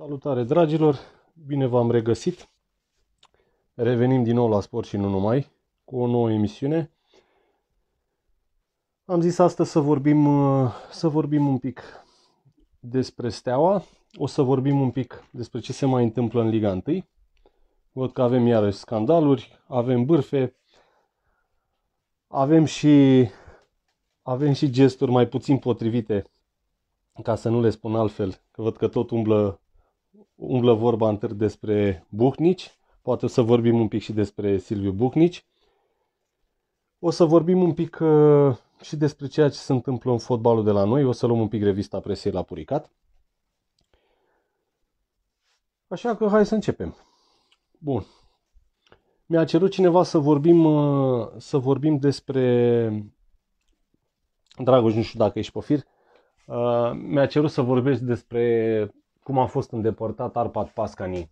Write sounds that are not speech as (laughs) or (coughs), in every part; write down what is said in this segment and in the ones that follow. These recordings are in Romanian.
Salutare dragilor, bine v-am regăsit. Revenim din nou la sport și nu numai, cu o nouă emisiune. Am zis astăzi să vorbim, să vorbim un pic despre Steaua, o să vorbim un pic despre ce se mai întâmplă în Liga 1. Văd că avem iarăși scandaluri, avem bârfe, avem și, avem și gesturi mai puțin potrivite, ca să nu le spun altfel, că văd că tot umblă umblă vorba întâi despre Buhnici, poate o să vorbim un pic și despre Silviu Buhnici. O să vorbim un pic uh, și despre ceea ce se întâmplă în fotbalul de la noi, o să luăm un pic revista presiei la Puricat. Așa că hai să începem. Bun. Mi-a cerut cineva să vorbim, uh, să vorbim despre Dragoș, nu știu dacă ești pe fir. Uh, mi-a cerut să vorbesc despre cum a fost îndepărtat Arpad Pascani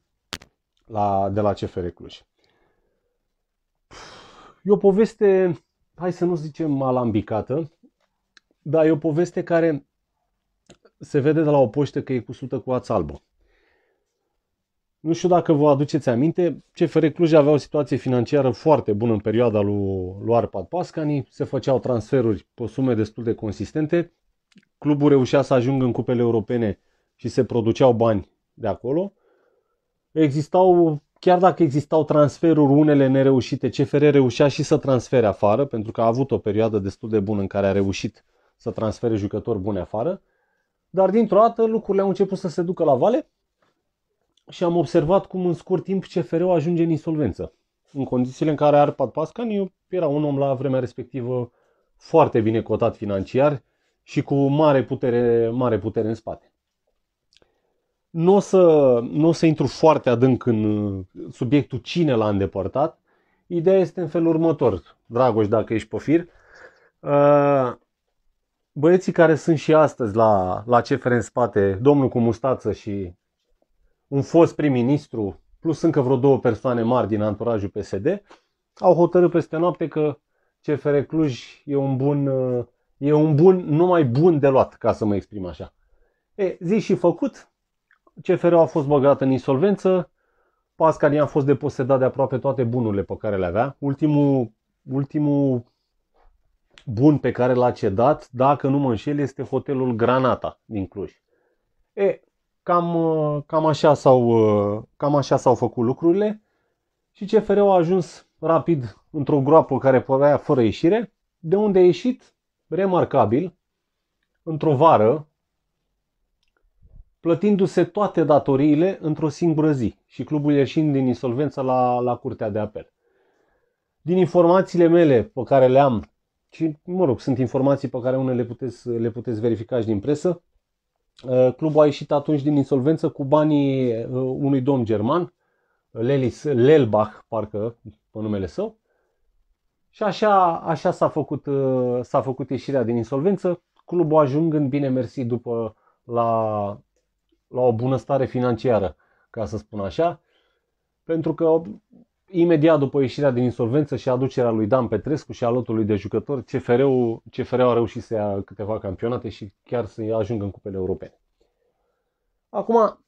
la, de la CFR Cluj. E o poveste, hai să nu zicem alambicată, dar e o poveste care se vede de la o poștă că e cusută cu ață albă. Nu știu dacă vă aduceți aminte, CFR Cluj avea o situație financiară foarte bună în perioada lui, lui Arpad Pascani, se făceau transferuri pe sume destul de consistente, clubul reușea să ajungă în cupele europene și se produceau bani de acolo. Existau, chiar dacă existau transferuri unele nereușite, CFR reușea și să transfere afară, pentru că a avut o perioadă destul de bună în care a reușit să transfere jucători buni afară, dar dintr-o dată lucrurile au început să se ducă la vale și am observat cum în scurt timp CFR-ul ajunge în insolvență. În condițiile în care Arpad Pascani era un om la vremea respectivă foarte bine cotat financiar și cu mare putere, mare putere în spate. Nu o să, nu o să intru foarte adânc în uh, subiectul cine l-a îndepărtat. Ideea este în felul următor, Dragoș, dacă ești pe fir. Uh, băieții care sunt și astăzi la, la CFR în spate, domnul cu mustață și un fost prim-ministru, plus încă vreo două persoane mari din anturajul PSD, au hotărât peste noapte că CFR Cluj e un bun, uh, e un bun numai bun de luat, ca să mă exprim așa. E, zi și făcut, CFR a fost băgat în insolvență, Pascali a fost deposedat de aproape toate bunurile pe care le avea. Ultimul, ultimul bun pe care l-a cedat, dacă nu mă înșel, este hotelul Granata din Cluj. E, cam, cam, așa s-au, cam așa s-au făcut lucrurile și CFR a ajuns rapid într-o groapă care părea fără ieșire, de unde a ieșit remarcabil într-o vară, plătindu-se toate datoriile într-o singură zi. Și clubul ieșind din insolvență la, la curtea de apel. Din informațiile mele pe care le am, și mă rog, sunt informații pe care unele le puteți, le puteți verifica și din presă, uh, clubul a ieșit atunci din insolvență cu banii uh, unui domn german, Lelis Lelbach, parcă pe numele său, și așa, așa s-a, făcut, uh, s-a făcut ieșirea din insolvență, clubul ajungând bine mersi după la la o bunăstare financiară, ca să spun așa, pentru că imediat după ieșirea din insolvență și aducerea lui Dan Petrescu și a lotului de jucători, CFR-ul, CFR a reușit să ia câteva campionate și chiar să ajungă în cupele europene. Acum,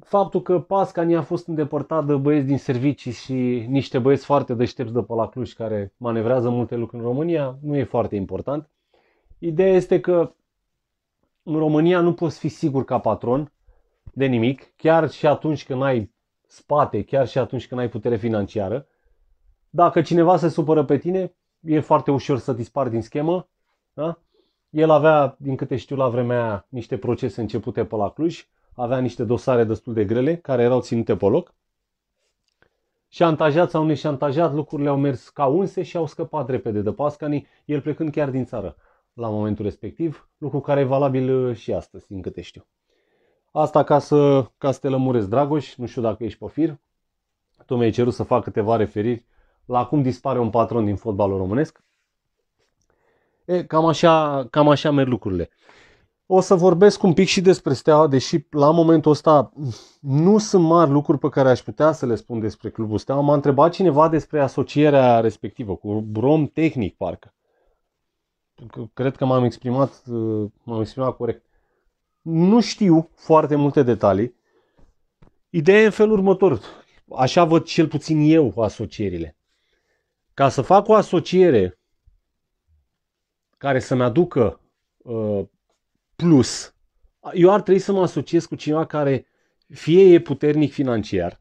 faptul că Pascani a fost îndepărtat de băieți din servicii și niște băieți foarte deștepți de pe la Cluj care manevrează multe lucruri în România nu e foarte important. Ideea este că în România nu poți fi sigur ca patron de nimic, chiar și atunci când ai spate, chiar și atunci când ai putere financiară. Dacă cineva se supără pe tine, e foarte ușor să dispari din schemă. Da? El avea, din câte știu la vremea aia, niște procese începute pe la Cluj, avea niște dosare destul de grele, care erau ținute pe loc. Șantajat sau neșantajat, lucrurile au mers ca unse și au scăpat repede de Pascani, el plecând chiar din țară la momentul respectiv, lucru care e valabil și astăzi, din câte știu. Asta ca să, ca să te lămuresc, Dragoș, nu știu dacă ești pe fir. Tu mi-ai cerut să fac câteva referiri la cum dispare un patron din fotbalul românesc. E, cam, așa, cam așa merg lucrurile. O să vorbesc un pic și despre Steaua, deși la momentul ăsta nu sunt mari lucruri pe care aș putea să le spun despre clubul Steaua. M-a întrebat cineva despre asocierea respectivă cu Rom Tehnic, parcă. Cred că m-am exprimat, m-am exprimat corect. Nu știu foarte multe detalii. Ideea e în felul următor. Așa văd cel puțin eu asocierile. Ca să fac o asociere care să-mi aducă uh, plus, eu ar trebui să mă asociez cu cineva care fie e puternic financiar,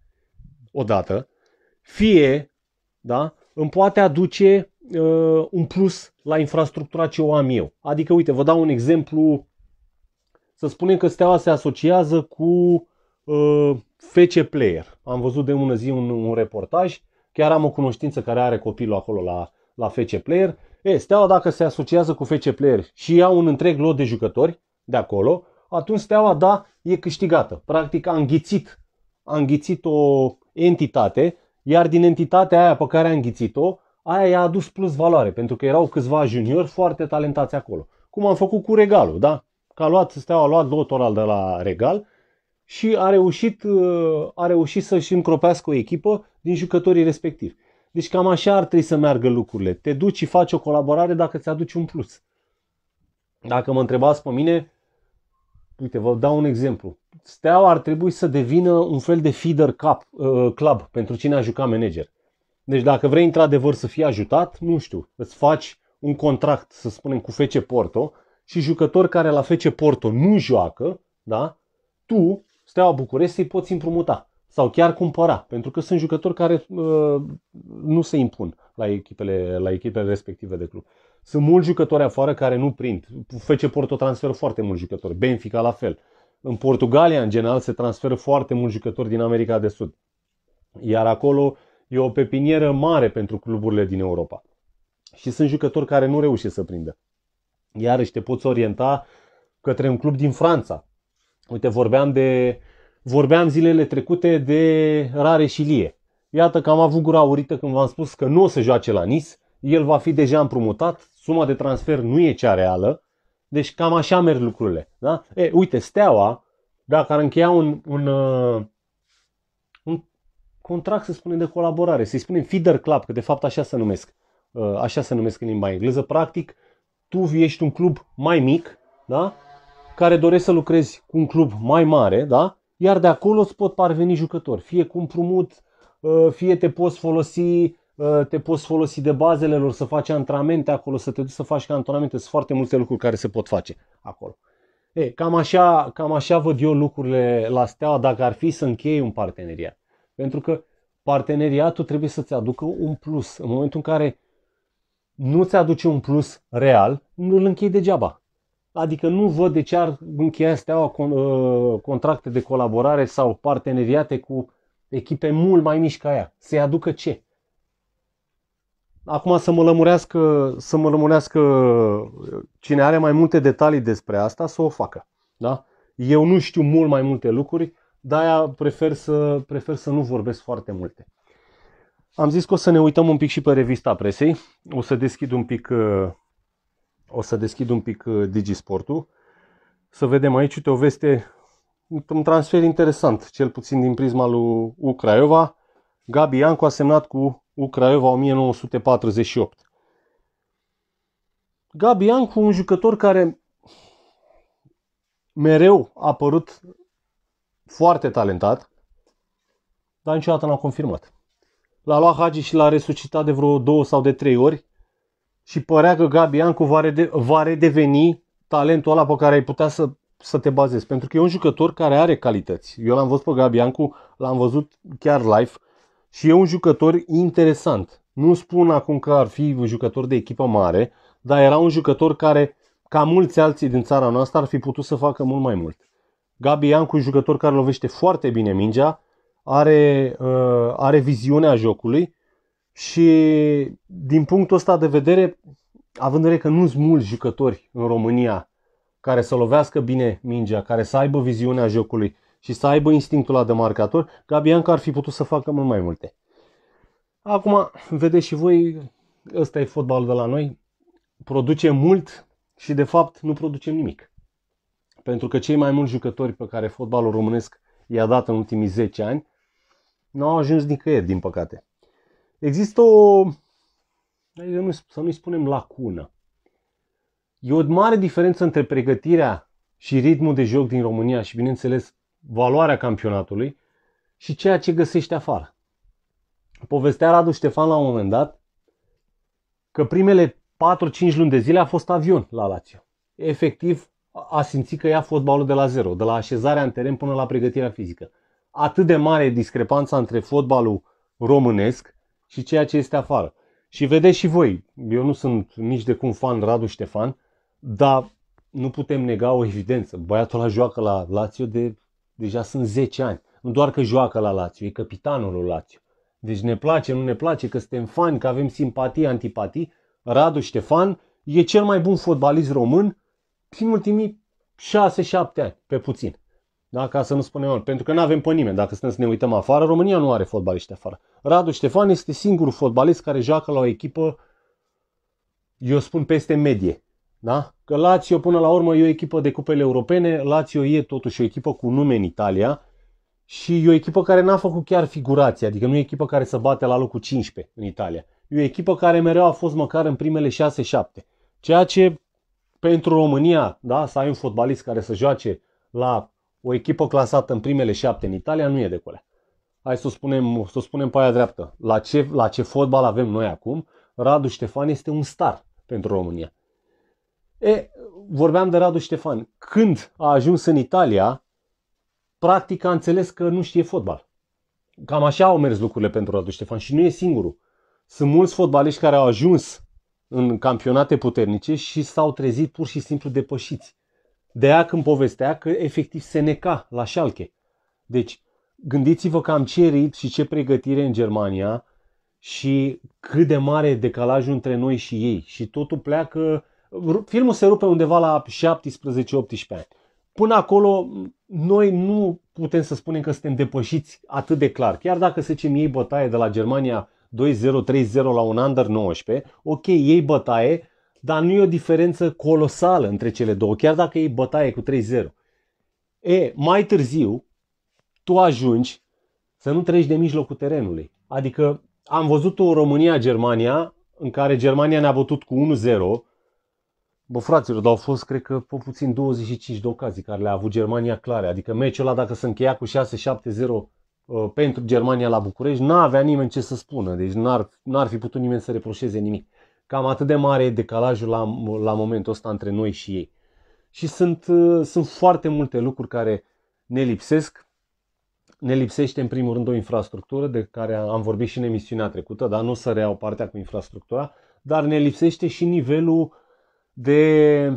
odată, fie da, îmi poate aduce uh, un plus la infrastructura ce o am eu. Adică, uite, vă dau un exemplu. Să spunem că Steaua se asociază cu uh, FC Player. Am văzut de ună zi un, un reportaj. Chiar am o cunoștință care are copilul acolo la, la FC Player. E, Steaua dacă se asociază cu FC Player și ia un întreg lot de jucători de acolo, atunci Steaua, da, e câștigată. Practic a înghițit, a înghițit o entitate, iar din entitatea aia pe care a înghițit-o, aia i-a adus plus valoare, pentru că erau câțiva juniori foarte talentați acolo. Cum am făcut cu Regalul, da? Că a luat, Steaua a luat lotoral de la Regal și a reușit, a reușit să-și încropească o echipă din jucătorii respectivi. Deci cam așa ar trebui să meargă lucrurile. Te duci și faci o colaborare dacă ți aduci un plus. Dacă mă întrebați pe mine, uite, vă dau un exemplu. Steaua ar trebui să devină un fel de feeder cup, uh, club pentru cine a jucat manager. Deci dacă vrei într-adevăr să fii ajutat, nu știu, îți faci un contract, să spunem, cu FC Porto și jucători care la FC Porto nu joacă, da? tu, Steaua București, îi poți împrumuta sau chiar cumpăra, pentru că sunt jucători care uh, nu se impun la echipele, la echipele respective de club. Sunt mulți jucători afară care nu prind. FC Porto transferă foarte mulți jucători, Benfica la fel. În Portugalia, în general, se transferă foarte mulți jucători din America de Sud. Iar acolo e o pepinieră mare pentru cluburile din Europa. Și sunt jucători care nu reușesc să prindă. Iarăși te poți orienta către un club din Franța. Uite, vorbeam de vorbeam zilele trecute de Rare și Lie. Iată că am avut gura aurită când v-am spus că nu o să joace la Nice, el va fi deja împrumutat, suma de transfer nu e cea reală, deci cam așa merg lucrurile. Da? E, uite, Steaua, dacă ar încheia un, un, uh, un contract, să spunem, de colaborare, să-i spunem feeder club, că de fapt așa se numesc, uh, așa se numesc în limba engleză, practic, tu ești un club mai mic, da? care dorește să lucrezi cu un club mai mare, da? iar de acolo îți pot parveni jucători, fie cu împrumut, uh, fie te poți folosi uh, te poți folosi de bazele lor, să faci antrenamente acolo, să te duci să faci antrenamente, sunt foarte multe lucruri care se pot face acolo. E, cam, așa, cam așa văd eu lucrurile la Steaua dacă ar fi să închei un parteneriat. Pentru că parteneriatul trebuie să-ți aducă un plus. În momentul în care nu ți aduce un plus real, nu îl închei degeaba. Adică nu văd de ce ar încheia steaua uh, contracte de colaborare sau parteneriate cu echipe mult mai mici ca ea. Să-i aducă ce? Acum să mă lămurească, să mă lămurească cine are mai multe detalii despre asta să o facă. Da? Eu nu știu mult mai multe lucruri, de-aia prefer să, prefer să nu vorbesc foarte multe. Am zis că o să ne uităm un pic și pe revista presei. O să deschid un pic uh, o să deschid un pic uh, Digisportul. Să vedem aici, uite, o veste, un transfer interesant, cel puțin din prisma lui Ucraiova. Gabi Iancu a semnat cu Ucraiova 1948. Gabi Iancu, un jucător care mereu a apărut foarte talentat, dar niciodată n-a confirmat. L-a luat Hagi și l-a resuscitat de vreo două sau de trei ori și părea că Gabi Iancu va, rede, va redeveni talentul ăla pe care ai putea să, să te bazezi. Pentru că e un jucător care are calități. Eu l-am văzut pe Gabi Iancu, l-am văzut chiar live și e un jucător interesant. Nu spun acum că ar fi un jucător de echipă mare, dar era un jucător care, ca mulți alții din țara noastră, ar fi putut să facă mult mai mult. Gabi Iancu, un jucător care lovește foarte bine mingea, are, uh, are viziunea jocului și din punctul ăsta de vedere, având în vedere că nu sunt mulți jucători în România care să lovească bine mingea, care să aibă viziunea jocului și să aibă instinctul la de marcator, Gabianca ar fi putut să facă mult mai multe. Acum, vedeți și voi, ăsta e fotbalul de la noi, produce mult și de fapt nu producem nimic. Pentru că cei mai mulți jucători pe care fotbalul românesc i-a dat în ultimii 10 ani, nu au ajuns nicăieri, din păcate. Există o, să nu-i spunem lacună. E o mare diferență între pregătirea și ritmul de joc din România și, bineînțeles, valoarea campionatului și ceea ce găsești afară. Povestea Radu Ștefan la un moment dat că primele 4-5 luni de zile a fost avion la Lazio. Efectiv, a simțit că ia fotbalul de la zero, de la așezarea în teren până la pregătirea fizică. Atât de mare e discrepanța între fotbalul românesc și ceea ce este afară. Și vedeți și voi, eu nu sunt nici de cum fan Radu Ștefan, dar nu putem nega o evidență. Băiatul ăla joacă la Lazio de deja sunt 10 ani. Nu doar că joacă la Lazio, e capitanul lui Lazio. Deci ne place, nu ne place, că suntem fani, că avem simpatie, antipatii. Radu Ștefan e cel mai bun fotbalist român din ultimii 6-7 ani, pe puțin. Da? Ca să nu spunem mult. Pentru că nu avem pe nimeni. Dacă suntem să ne uităm afară, România nu are fotbaliști afară. Radu Ștefan este singurul fotbalist care joacă la o echipă, eu spun, peste medie. Da? Că Lazio până la urmă e o echipă de cupele europene, Lazio e totuși o echipă cu nume în Italia și e o echipă care n-a făcut chiar figurație, adică nu e o echipă care să bate la locul 15 în Italia. E o echipă care mereu a fost măcar în primele 6-7. Ceea ce pentru România, da, să ai un fotbalist care să joace la o echipă clasată în primele șapte în Italia nu e de colea. Hai să o spunem, să o spunem pe aia dreaptă. La ce, la ce fotbal avem noi acum, Radu Ștefan este un star pentru România. E, vorbeam de Radu Ștefan. Când a ajuns în Italia, practic a înțeles că nu știe fotbal. Cam așa au mers lucrurile pentru Radu Ștefan și nu e singurul. Sunt mulți fotbaliști care au ajuns în campionate puternice și s-au trezit pur și simplu depășiți. De aia când povestea că efectiv se neca la șalche. Deci, gândiți-vă cam ce rit și ce pregătire în Germania și cât de mare e decalajul între noi și ei. Și totul pleacă... Filmul se rupe undeva la 17-18 ani. Până acolo, noi nu putem să spunem că suntem depășiți atât de clar. Chiar dacă, să zicem, ei bătaie de la Germania 2-0, 3-0 la un under 19, ok, ei bătaie, dar nu e o diferență colosală între cele două, chiar dacă ei bătaie cu 3-0. E, mai târziu, tu ajungi să nu treci de mijlocul terenului. Adică am văzut o România-Germania în care Germania ne-a bătut cu 1-0. Bă, fraților, dar au fost, cred că, pe puțin 25 de ocazii care le-a avut Germania clare. Adică meciul ăla, dacă se încheia cu 6-7-0 uh, pentru Germania la București, n-avea nimeni ce să spună. Deci n-ar, n-ar fi putut nimeni să reproșeze nimic. Cam atât de mare e decalajul la, la momentul ăsta între noi și ei. Și sunt, uh, sunt foarte multe lucruri care ne lipsesc. Ne lipsește în primul rând o infrastructură de care am vorbit și în emisiunea trecută, dar nu să reau partea cu infrastructura, dar ne lipsește și nivelul de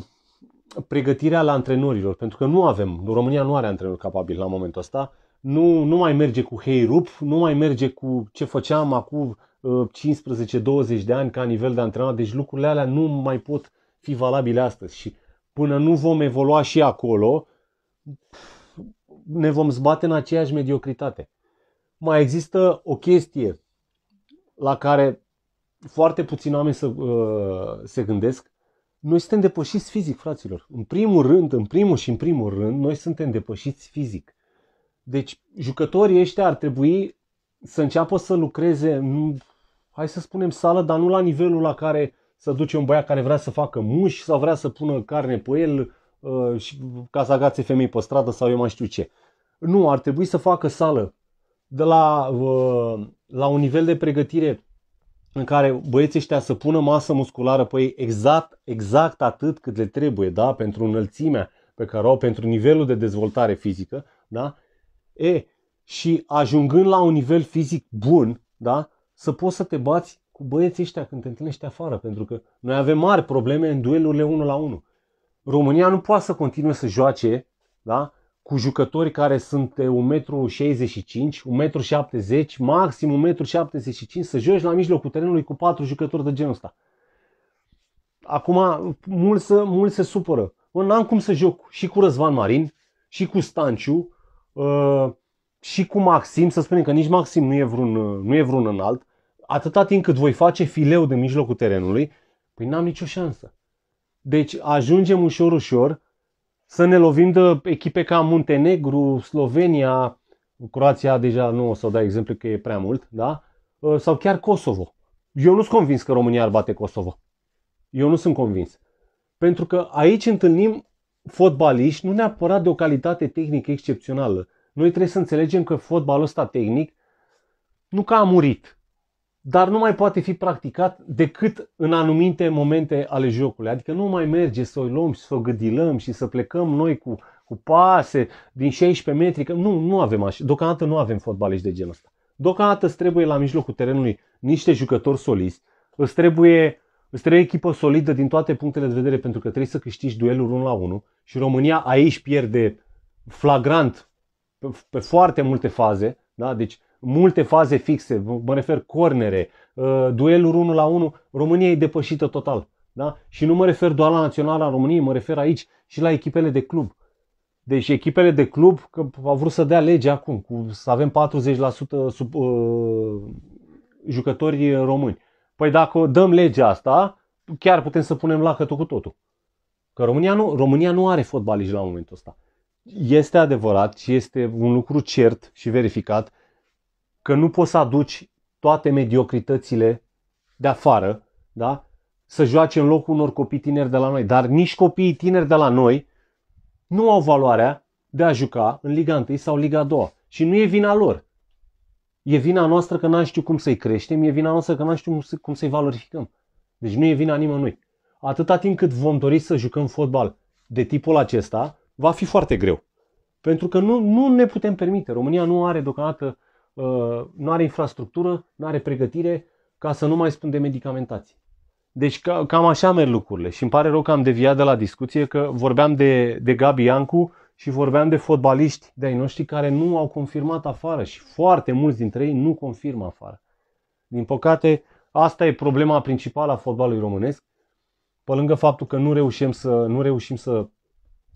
pregătirea la antrenorilor, pentru că nu avem, România nu are antrenori capabili la momentul ăsta, nu, nu mai merge cu Heirup, nu mai merge cu ce făceam acum 15-20 de ani ca nivel de antrenor, deci lucrurile alea nu mai pot fi valabile astăzi și până nu vom evolua și acolo, ne vom zbate în aceeași mediocritate. Mai există o chestie la care foarte puțini oameni să, uh, se gândesc. Noi suntem depășiți fizic, fraților. În primul rând, în primul și în primul rând, noi suntem depășiți fizic. Deci, jucătorii ăștia ar trebui să înceapă să lucreze hai să spunem sală, dar nu la nivelul la care să duce un băiat care vrea să facă muși sau vrea să pună carne pe el uh, și, ca să agațe femei pe stradă sau eu mai știu ce. Nu, ar trebui să facă sală de la, uh, la un nivel de pregătire în care băieții ăștia să pună masă musculară pe ei exact, exact atât cât le trebuie, da, pentru înălțimea pe care o au, pentru nivelul de dezvoltare fizică, da, e, și ajungând la un nivel fizic bun, da, să poți să te bați cu băieții ăștia când te întâlnești afară, pentru că noi avem mari probleme în duelurile 1 la 1. România nu poate să continue să joace da, cu jucători care sunt de 1,65 m, 1,70 m, maxim 1,75 m, să joci la mijlocul terenului cu patru jucători de genul ăsta. Acum, mulți, mulți se supără. Bă, n-am cum să joc și cu Răzvan Marin, și cu Stanciu, uh, și cu Maxim, să spunem că nici Maxim nu e vreun, nu e vreun înalt, atâta timp cât voi face fileu de mijlocul terenului, păi n-am nicio șansă. Deci ajungem ușor, ușor să ne lovim de echipe ca Muntenegru, Slovenia, Croația deja nu o să dau exemplu că e prea mult, da? Ă, sau chiar Kosovo. Eu nu sunt convins că România ar bate Kosovo. Eu nu sunt convins. Pentru că aici întâlnim fotbaliști nu neapărat de o calitate tehnică excepțională, Noi trebuie să înțelegem că fotbalul ăsta tehnic nu că a murit, dar nu mai poate fi practicat decât în anumite momente ale jocului. Adică nu mai merge să o luăm și să o gâdilăm și să plecăm noi cu, cu pase din 16 metri. Că nu, nu avem așa. Deocamdată nu avem fotbaliști de genul ăsta. Deocamdată îți trebuie la mijlocul terenului niște jucători soliți, îți trebuie, îți trebuie echipă solidă din toate punctele de vedere pentru că trebuie să câștigi duelul 1 la 1 și România aici pierde flagrant pe, pe foarte multe faze, da? deci multe faze fixe, mă refer cornere, uh, dueluri 1 la 1, România e depășită total. Da? Și nu mă refer doar la Naționala României, mă refer aici și la echipele de club. Deci echipele de club că au vrut să dea lege acum, cu, să avem 40% sub, uh, jucători români. Păi dacă dăm legea asta, chiar putem să punem lacătul cu totul. Că România nu, România nu are fotbaliști la momentul ăsta. Este adevărat și este un lucru cert și verificat că nu poți să aduci toate mediocritățile de afară, da? să joace în locul unor copii tineri de la noi. Dar nici copiii tineri de la noi nu au valoarea de a juca în Liga 1 sau Liga 2. Și nu e vina lor. E vina noastră că n-am știu cum să-i creștem, e vina noastră că n-am știu cum să-i valorificăm. Deci nu e vina nimănui. Atâta timp cât vom dori să jucăm fotbal de tipul acesta, va fi foarte greu. Pentru că nu, nu ne putem permite. România nu are deocamdată Uh, nu are infrastructură, nu are pregătire, ca să nu mai spun de medicamentații. Deci ca, cam așa merg lucrurile și îmi pare rău că am deviat de la discuție că vorbeam de, de Gabi Iancu și vorbeam de fotbaliști de ai noștri care nu au confirmat afară și foarte mulți dintre ei nu confirmă afară. Din păcate, asta e problema principală a fotbalului românesc, pe lângă faptul că nu reușim să, nu reușim să,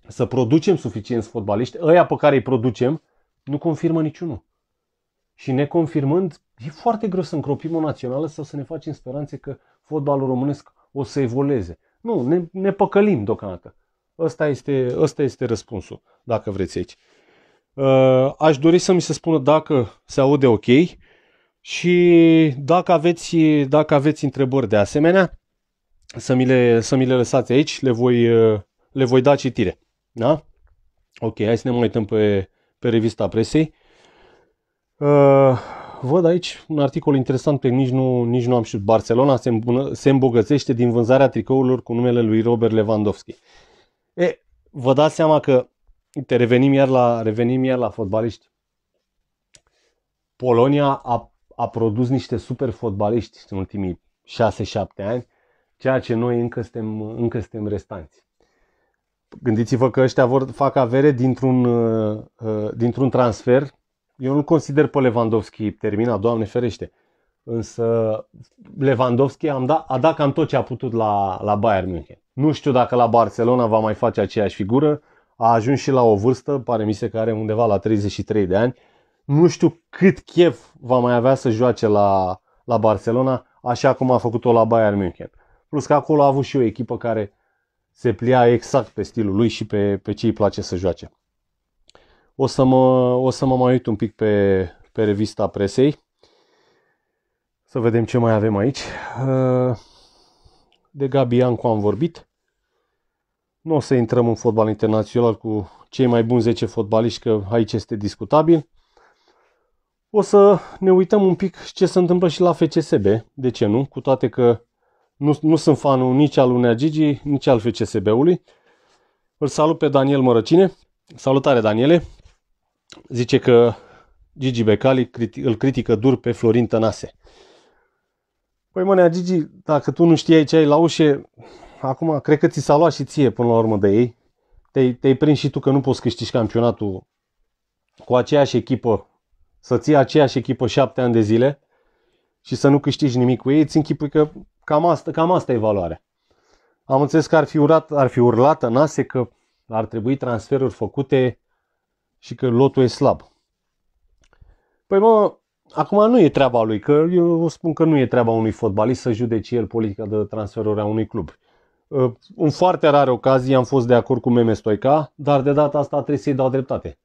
să producem suficienți fotbaliști, ăia pe care îi producem, nu confirmă niciunul. Și neconfirmând, e foarte greu să încropim o națională sau să ne facem speranțe că fotbalul românesc o să evolueze. Nu, ne, ne păcălim deocamdată. Ăsta este, ăsta este răspunsul, dacă vreți aici. Uh, aș dori să mi se spună dacă se aude ok și dacă aveți, dacă aveți întrebări de asemenea, să mi le, să mi le lăsați aici, le voi, le voi da citire. Da? Ok, hai să ne mai uităm pe, pe revista presei. Uh, văd aici un articol interesant pe nici nu, nici nu am știut. Barcelona se, îmbună, se îmbogățește din vânzarea tricourilor cu numele lui Robert Lewandowski. E, vă dați seama că, te revenim iar la, revenim iar la fotbaliști. Polonia a, a produs niște super fotbaliști în ultimii 6-7 ani, ceea ce noi încă suntem, încă suntem restanți. Gândiți-vă că ăștia vor fac avere dintr-un, uh, uh dintr-un transfer eu nu consider pe Lewandowski terminat, Doamne ferește. Însă Lewandowski a dat, a dat cam tot ce a putut la, la Bayern München. Nu știu dacă la Barcelona va mai face aceeași figură. A ajuns și la o vârstă, pare mi se că are undeva la 33 de ani. Nu știu cât chef va mai avea să joace la, la Barcelona, așa cum a făcut-o la Bayern München. Plus că acolo a avut și o echipă care se plia exact pe stilul lui și pe, pe ce îi place să joace. O să mă, o să mă mai uit un pic pe, pe revista presei. Să vedem ce mai avem aici. De Gabi Iancu am vorbit. Nu o să intrăm în fotbal internațional cu cei mai buni 10 fotbaliști, că aici este discutabil. O să ne uităm un pic ce se întâmplă și la FCSB, de ce nu, cu toate că nu, nu sunt fanul nici al unei Gigi, nici al FCSB-ului. Îl salut pe Daniel Mărăcine. Salutare, Daniele! zice că Gigi Becali îl critică dur pe Florin Tănase. Păi mă, Gigi, dacă tu nu știai ce ai la ușe, acum cred că ți s-a luat și ție până la urmă de ei. Te-ai, te-ai prins și tu că nu poți câștigi campionatul cu aceeași echipă, să ții aceeași echipă șapte ani de zile și să nu câștigi nimic cu ei, ți închipui că cam asta, cam asta e valoarea. Am înțeles că ar fi, urat, ar fi urlat Tănase că ar trebui transferuri făcute și că lotul e slab. Păi mă, acum nu e treaba lui, că eu spun că nu e treaba unui fotbalist să judece el politica de transferuri a unui club. Uh, în foarte rare ocazii am fost de acord cu Meme Stoica, dar de data asta trebuie să-i dau dreptate.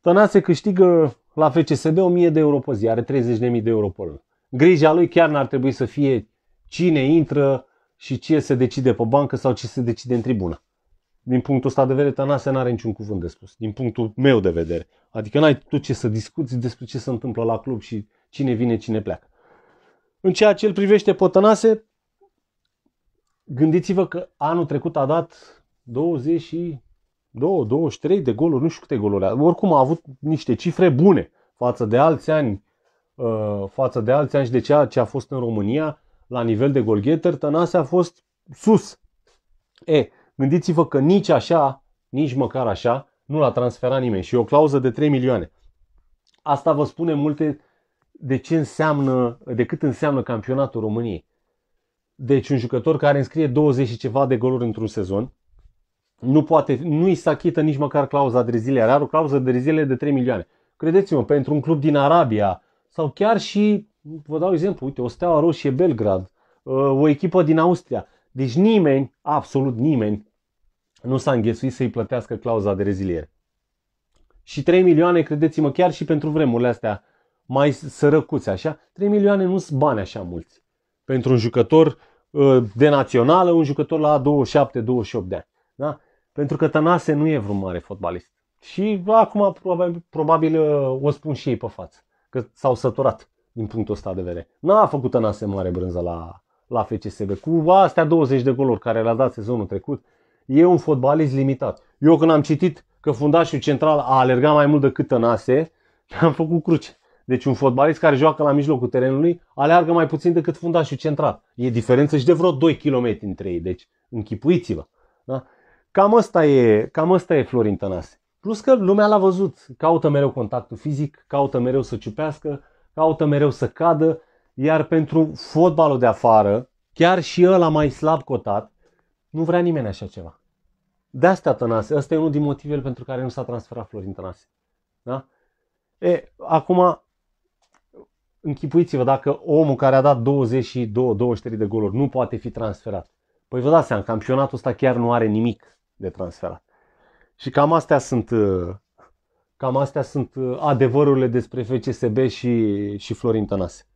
Tănase câștigă la FCSB 1000 de euro pe zi, are 30.000 de euro pe lună. Grija lui chiar n-ar trebui să fie cine intră și ce se decide pe bancă sau ce se decide în tribună. din punctul ăsta de vedere, Tănase n-are niciun cuvânt de spus, din punctul meu de vedere. Adică n-ai tu ce să discuți despre ce se întâmplă la club și cine vine, cine pleacă. În ceea ce îl privește pe Tănase, gândiți-vă că anul trecut a dat 22, 23 de goluri, nu știu câte goluri. Oricum a avut niște cifre bune față de alți ani, uh, față de alți ani și de ceea ce a fost în România la nivel de golgheter, Tănase a fost sus. E, gândiți-vă că nici așa, nici măcar așa, nu l-a transferat nimeni și e o clauză de 3 milioane. Asta vă spune multe de ce înseamnă, de cât înseamnă campionatul României. Deci un jucător care înscrie 20 și ceva de goluri într-un sezon, nu poate, nu îi se achită nici măcar clauza de reziliere. Are o clauză de reziliere de 3 milioane. Credeți-mă, pentru un club din Arabia sau chiar și, vă dau exemplu, uite, o Steaua Roșie Belgrad, uh, o echipă din Austria. Deci nimeni, absolut nimeni, nu s-a înghesuit să-i plătească clauza de reziliere. Și 3 milioane, credeți-mă, chiar și pentru vremurile astea mai sărăcuți așa, 3 milioane nu sunt bani așa mulți. Pentru un jucător uh, de națională, un jucător la 27-28 de ani. Da? Pentru că Tănase nu e vreun mare fotbalist. Și acum probabil, probabil uh, o spun și ei pe față, că s-au săturat din punctul ăsta de vedere. N-a făcut Tănase mare brânză la, la FCSB. Cu astea 20 de goluri care le-a dat sezonul trecut, e un fotbalist limitat. Eu când am citit că fundașul central a alergat mai mult decât Tănase, (laughs) am făcut cruce. Deci un fotbalist care joacă la mijlocul terenului aleargă mai puțin decât fundașul central. E diferență și de vreo 2 km între ei. Deci închipuiți-vă. Da? Cam ăsta e, cam ăsta e Florin Tănase. Plus că lumea l-a văzut. Caută mereu contactul fizic, caută mereu să ciupească, caută mereu să cadă. Iar pentru fotbalul de afară, chiar și ăla mai slab cotat, nu vrea nimeni așa ceva. De asta Tănase. Ăsta e unul din motivele pentru care nu s-a transferat Florin Tănase. Da? E, acum, închipuiți-vă dacă omul care a dat 22-23 de goluri nu poate fi transferat. Păi vă dați seama, campionatul ăsta chiar nu are nimic de transferat. Și cam astea sunt, uh, cam astea sunt uh, adevărurile despre FCSB și, și Florin Tănase.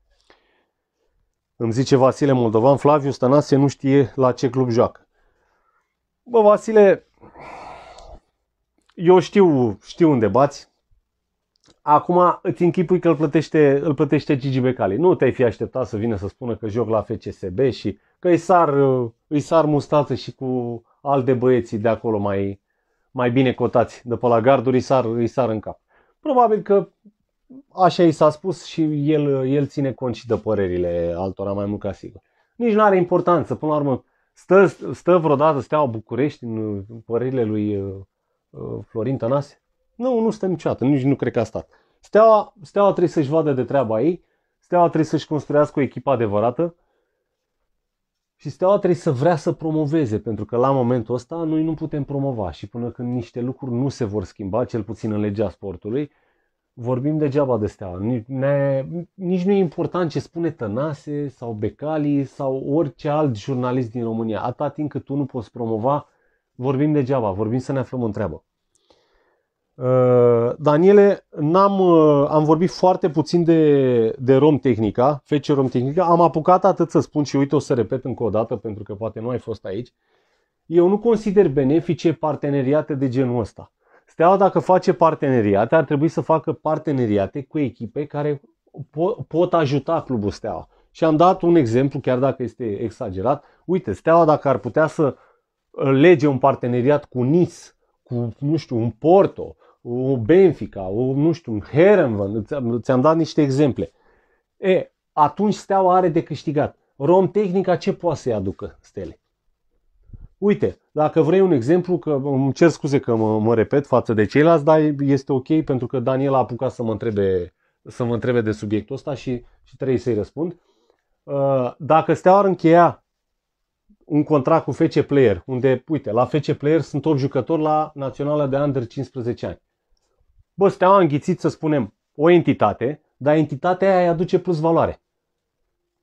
Îmi zice Vasile Moldovan, Flaviu Tănase nu știe la ce club joacă. Bă, Vasile, eu știu, știu unde bați, Acum îți închipui că îl plătește, îl plătește Gigi Becali. Nu te-ai fi așteptat să vină să spună că joc la FCSB și că îi sar, îi sar mustață și cu alte băieții de acolo mai, mai bine cotați. De pe la garduri îi sar, îi sar în cap. Probabil că așa i s-a spus și el, el ține cont și de părerile altora mai mult ca sigur. Nici nu are importanță. Până la urmă, stă, stă vreodată Steaua București în părerile lui uh, uh, Florin Tănase? Nu, nu stă niciodată, nici nu cred că a stat. Steaua, Steaua trebuie să-și vadă de treaba ei, Steaua trebuie să-și construiască o echipă adevărată și Steaua trebuie să vrea să promoveze, pentru că la momentul ăsta noi nu putem promova și până când niște lucruri nu se vor schimba, cel puțin în legea sportului, vorbim degeaba de Steaua. Nici, ne, nici nu e important ce spune Tănase sau Becali sau orice alt jurnalist din România. Atâta timp cât tu nu poți promova, vorbim degeaba, vorbim să ne aflăm în treabă. Uh, Daniele, n-am, uh, am vorbit foarte puțin de, de Rom Tehnica, FC Rom Tehnica. Am apucat atât să spun și uite o să repet încă o dată pentru că poate nu ai fost aici. Eu nu consider benefice parteneriate de genul ăsta. Steaua dacă face parteneriate ar trebui să facă parteneriate cu echipe care po- pot ajuta clubul Steaua. Și am dat un exemplu, chiar dacă este exagerat. Uite, Steaua dacă ar putea să lege un parteneriat cu Nice, cu, nu știu, un Porto, o Benfica, o, nu știu, un Herenven, ți-am dat niște exemple. E, atunci Steaua are de câștigat. Rom Tehnica ce poate să-i aducă stele? Uite, dacă vrei un exemplu, că îmi cer scuze că mă, mă repet față de ceilalți, dar este ok pentru că Daniel a apucat să mă întrebe, să mă întrebe de subiectul ăsta și, și trebuie să-i răspund. Uh, dacă Steaua ar încheia un contract cu FC Player, unde, uite, la FC Player sunt 8 jucători la naționala de under 15 ani. Bă, Steaua a înghițit, să spunem, o entitate, dar entitatea aia îi aduce plus valoare.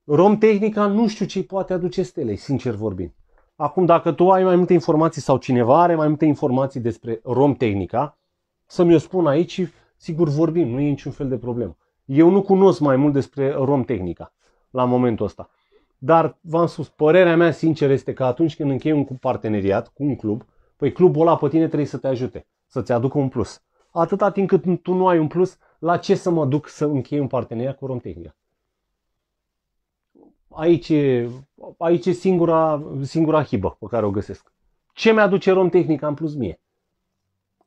Rom Tehnica nu știu ce poate aduce stelei, sincer vorbind. Acum, dacă tu ai mai multe informații sau cineva are mai multe informații despre Rom Tehnica, să mi-o spun aici și sigur vorbim, nu e niciun fel de problemă. Eu nu cunosc mai mult despre Rom Tehnica la momentul ăsta. Dar v-am spus, părerea mea sinceră este că atunci când închei un parteneriat cu un club, Păi clubul ăla pe tine trebuie să te ajute, să-ți aducă un plus. Atâta timp cât tu nu ai un plus, la ce să mă duc să închei un parteneriat cu Romtehnica? Aici e, aici e singura, singura hibă pe care o găsesc. Ce mi-aduce Romtehnica în plus mie?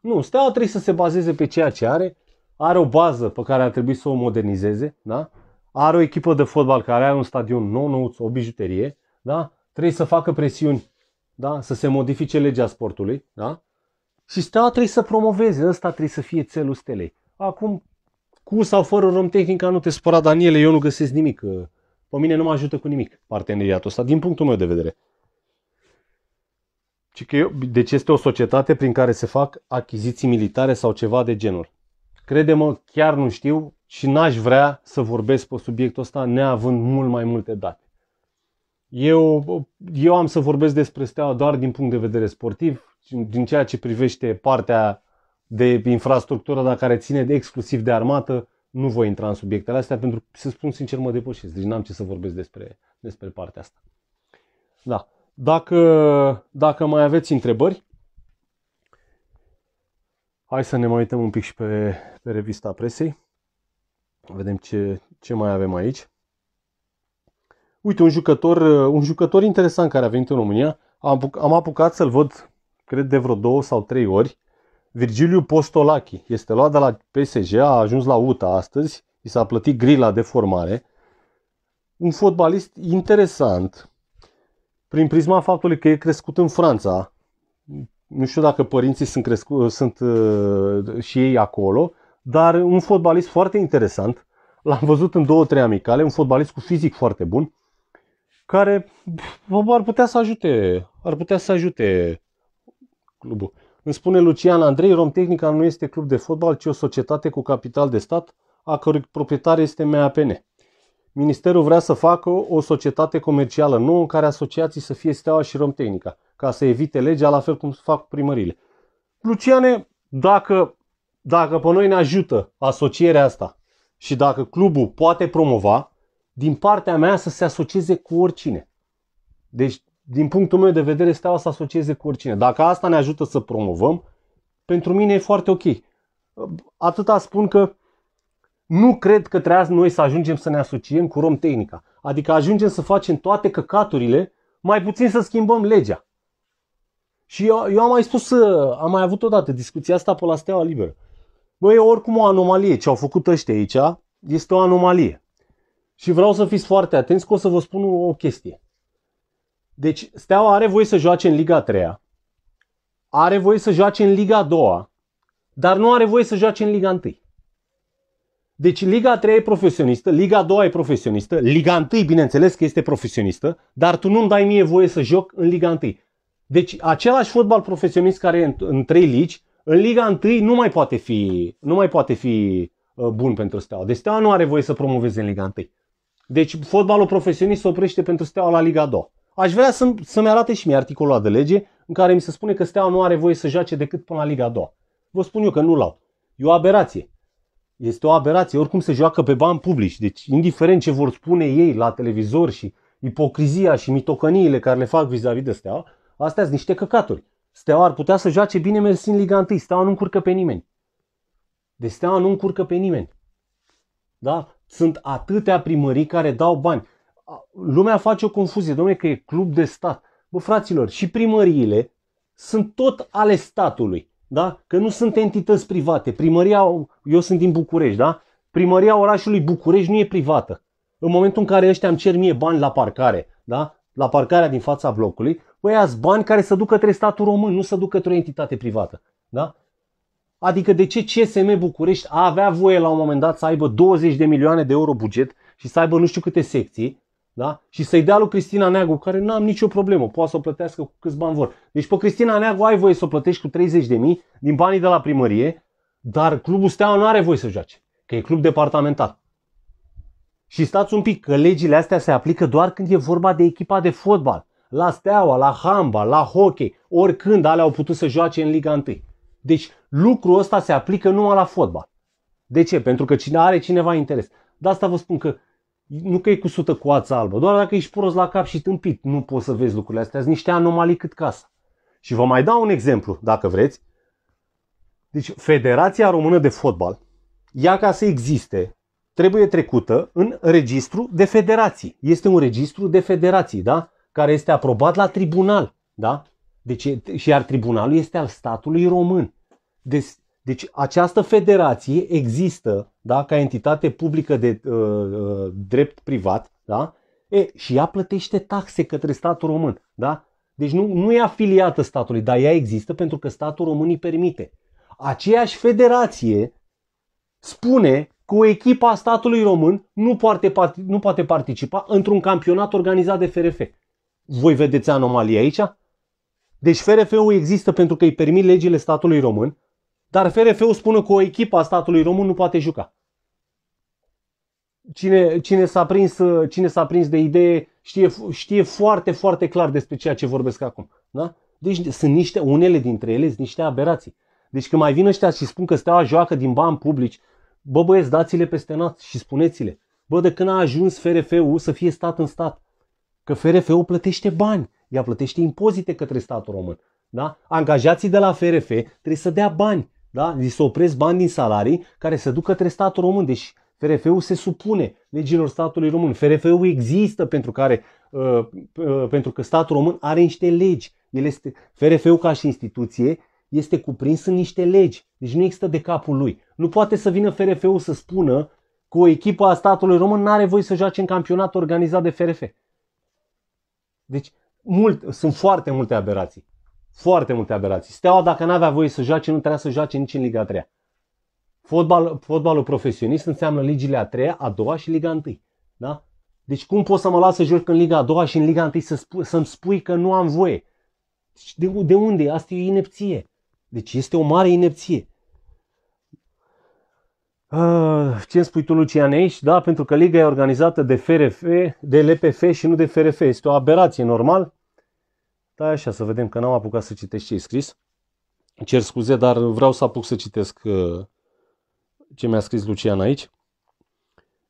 Nu, Steaua trebuie să se bazeze pe ceea ce are, are o bază pe care ar trebui să o modernizeze, da? are o echipă de fotbal care are un stadion nou, nouț o bijuterie, da? trebuie să facă presiuni, da? să se modifice legea sportului, da? Și Steaua trebuie să promoveze, ăsta trebuie să fie țelul stelei. Acum, cu sau fără rom tehnica, nu te spăra Daniele, eu nu găsesc nimic. Pe mine nu mă ajută cu nimic parteneriatul ăsta, din punctul meu de vedere. Ci că eu, deci este o societate prin care se fac achiziții militare sau ceva de genul. Crede-mă, chiar nu știu și n-aș vrea să vorbesc pe subiectul ăsta neavând mult mai multe date. Eu, eu am să vorbesc despre Steaua doar din punct de vedere sportiv, din ceea ce privește partea de infrastructură, dar care ține de, exclusiv de armată, nu voi intra în subiectele astea pentru că, să spun sincer, mă depășesc. Deci n-am ce să vorbesc despre, despre partea asta. Da. Dacă, dacă mai aveți întrebări, hai să ne mai uităm un pic și pe, pe revista presei. Vedem ce, ce mai avem aici. Uite, un jucător, un jucător interesant care a venit în România. Am, am apucat să-l văd, cred, de vreo două sau trei ori. Virgiliu Postolachi este luat de la PSG, a ajuns la UTA astăzi, i s-a plătit grila de formare. Un fotbalist interesant, prin prisma faptului că e crescut în Franța. Nu știu dacă părinții sunt, crescu- sunt uh, și ei acolo, dar un fotbalist foarte interesant. L-am văzut în două, trei amicale, un fotbalist cu fizic foarte bun, care ar putea să ajute, ar putea să ajute clubul. Îmi spune Lucian Andrei, Romtehnica nu este club de fotbal, ci o societate cu capital de stat, a cărui proprietar este MAPN. Ministerul vrea să facă o societate comercială nouă în care asociații să fie Steaua și Romtehnica, ca să evite legea la fel cum fac primările. Luciane, dacă, dacă pe noi ne ajută asocierea asta și dacă clubul poate promova, din partea mea să se asocieze cu oricine. Deci din punctul meu de vedere, Steaua să asocieze cu oricine. Dacă asta ne ajută să promovăm, pentru mine e foarte ok. Atâta spun că nu cred că trebuie noi să ajungem să ne asociem cu Rom Tehnica. Adică ajungem să facem toate căcaturile, mai puțin să schimbăm legea. Și eu, eu am mai spus, am mai avut odată discuția asta pe la Steaua Liberă. Băi, e oricum o anomalie. Ce au făcut ăștia aici este o anomalie. Și vreau să fiți foarte atenți că o să vă spun o chestie. Deci Steaua are voie să joace în Liga 3 are voie să joace în Liga 2 dar nu are voie să joace în Liga 1. Deci Liga 3 e profesionistă, Liga 2 e profesionistă, Liga 1 bineînțeles că este profesionistă, dar tu nu-mi dai mie voie să joc în Liga 1. Deci același fotbal profesionist care e în, în 3 ligi, în Liga 1 nu mai poate fi, nu mai poate fi uh, bun pentru Steaua. Deci Steaua nu are voie să promoveze în Liga 1. Deci fotbalul profesionist se oprește pentru Steaua la Liga 2. Aș vrea să, să-mi arate și mie articolul de lege în care mi se spune că Steaua nu are voie să joace decât până la Liga 2. Vă spun eu că nu l-au. E o aberație. Este o aberație. Oricum se joacă pe bani publici. Deci, indiferent ce vor spune ei la televizor și ipocrizia și mitocăniile care le fac vis-a-vis de Steaua, astea sunt niște căcaturi. Steaua ar putea să joace bine mers în Liga 1. Steaua nu încurcă pe nimeni. De Steaua nu încurcă pe nimeni. Da? Sunt atâtea primării care dau bani lumea face o confuzie, domnule, că e club de stat. Bă, fraților, și primăriile sunt tot ale statului, da? Că nu sunt entități private. Primăria, eu sunt din București, da? Primăria orașului București nu e privată. În momentul în care ăștia îmi cer mie bani la parcare, da? La parcarea din fața blocului, băi, ați bani care să ducă către statul român, nu să ducă către o entitate privată, da? Adică de ce CSM București a avea voie la un moment dat să aibă 20 de milioane de euro buget și să aibă nu știu câte secții, da? Și să-i dea lui Cristina Neagu, care nu am nicio problemă, poate să o plătească cu câți bani vor. Deci pe Cristina Neagu ai voie să o plătești cu 30 de mii din banii de la primărie, dar clubul Steaua nu are voie să joace, că e club departamental. Și stați un pic, că legile astea se aplică doar când e vorba de echipa de fotbal. La Steaua, la Hamba, la hockey, oricând alea au putut să joace în Liga 1. Deci lucrul ăsta se aplică numai la fotbal. De ce? Pentru că cine are cineva interes. De asta vă spun că nu că e cu sută cu ața albă, doar dacă ești prost la cap și tâmpit, nu poți să vezi lucrurile astea, sunt niște anomalii cât casa. Și vă mai dau un exemplu, dacă vreți. Deci, Federația Română de Fotbal, ea ca să existe, trebuie trecută în registru de federații. Este un registru de federații, da? Care este aprobat la tribunal, da? Deci, și iar tribunalul este al statului român. Deci, deci această federație există da, ca entitate publică de uh, uh, drept privat da? E, și ea plătește taxe către statul român. Da? Deci nu, nu e afiliată statului, dar ea există pentru că statul român îi permite. Aceeași federație spune că o echipă a statului român nu poate, nu poate participa într-un campionat organizat de FRF. Voi vedeți anomalie aici? Deci FRF-ul există pentru că îi permit legile statului român, dar FRF-ul spune că o echipă a statului român nu poate juca. Cine, cine, s-a prins, cine s-a prins de idee știe, știe foarte, foarte clar despre ceea ce vorbesc acum. Da? Deci sunt niște, unele dintre ele sunt niște aberații. Deci când mai vin ăștia și spun că steaua joacă din bani publici, bă băieți, dați-le peste nas și spuneți-le. Bă, de când a ajuns FRF-ul să fie stat în stat? Că FRF-ul plătește bani, ea plătește impozite către statul român. Da? Angajații de la FRF trebuie să dea bani. Da? Li se opresc bani din salarii care se duc către statul român. Deci FRF-ul se supune legilor statului român. FRF-ul există pentru, care, uh, uh, pentru că statul român are niște legi. El este, FRF-ul ca și instituție este cuprins în niște legi. Deci nu există de capul lui. Nu poate să vină FRF-ul să spună că o echipă a statului român nu are voie să joace în campionat organizat de FRF. Deci mult, sunt foarte multe aberații. Foarte multe aberații. Steaua dacă nu avea voie să joace, nu trebuia să joace nici în Liga 3. Fotbal, fotbalul profesionist înseamnă ligile a treia, a doua și Liga 1. Da? Deci cum poți să mă las să joc în Liga a doua și în Liga 1 să spu- să-mi spui că nu am voie? De, de unde? Asta e o inepție. Deci este o mare inepție. Uh, ce îmi spui tu, Lucian, aici? Da, pentru că Liga e organizată de FRF, de LPF și nu de FRF. Este o aberație, normal? Da, așa, să vedem că n-am apucat să citesc ce e scris. Cer scuze, dar vreau să apuc să citesc uh, ce mi-a scris Lucian aici.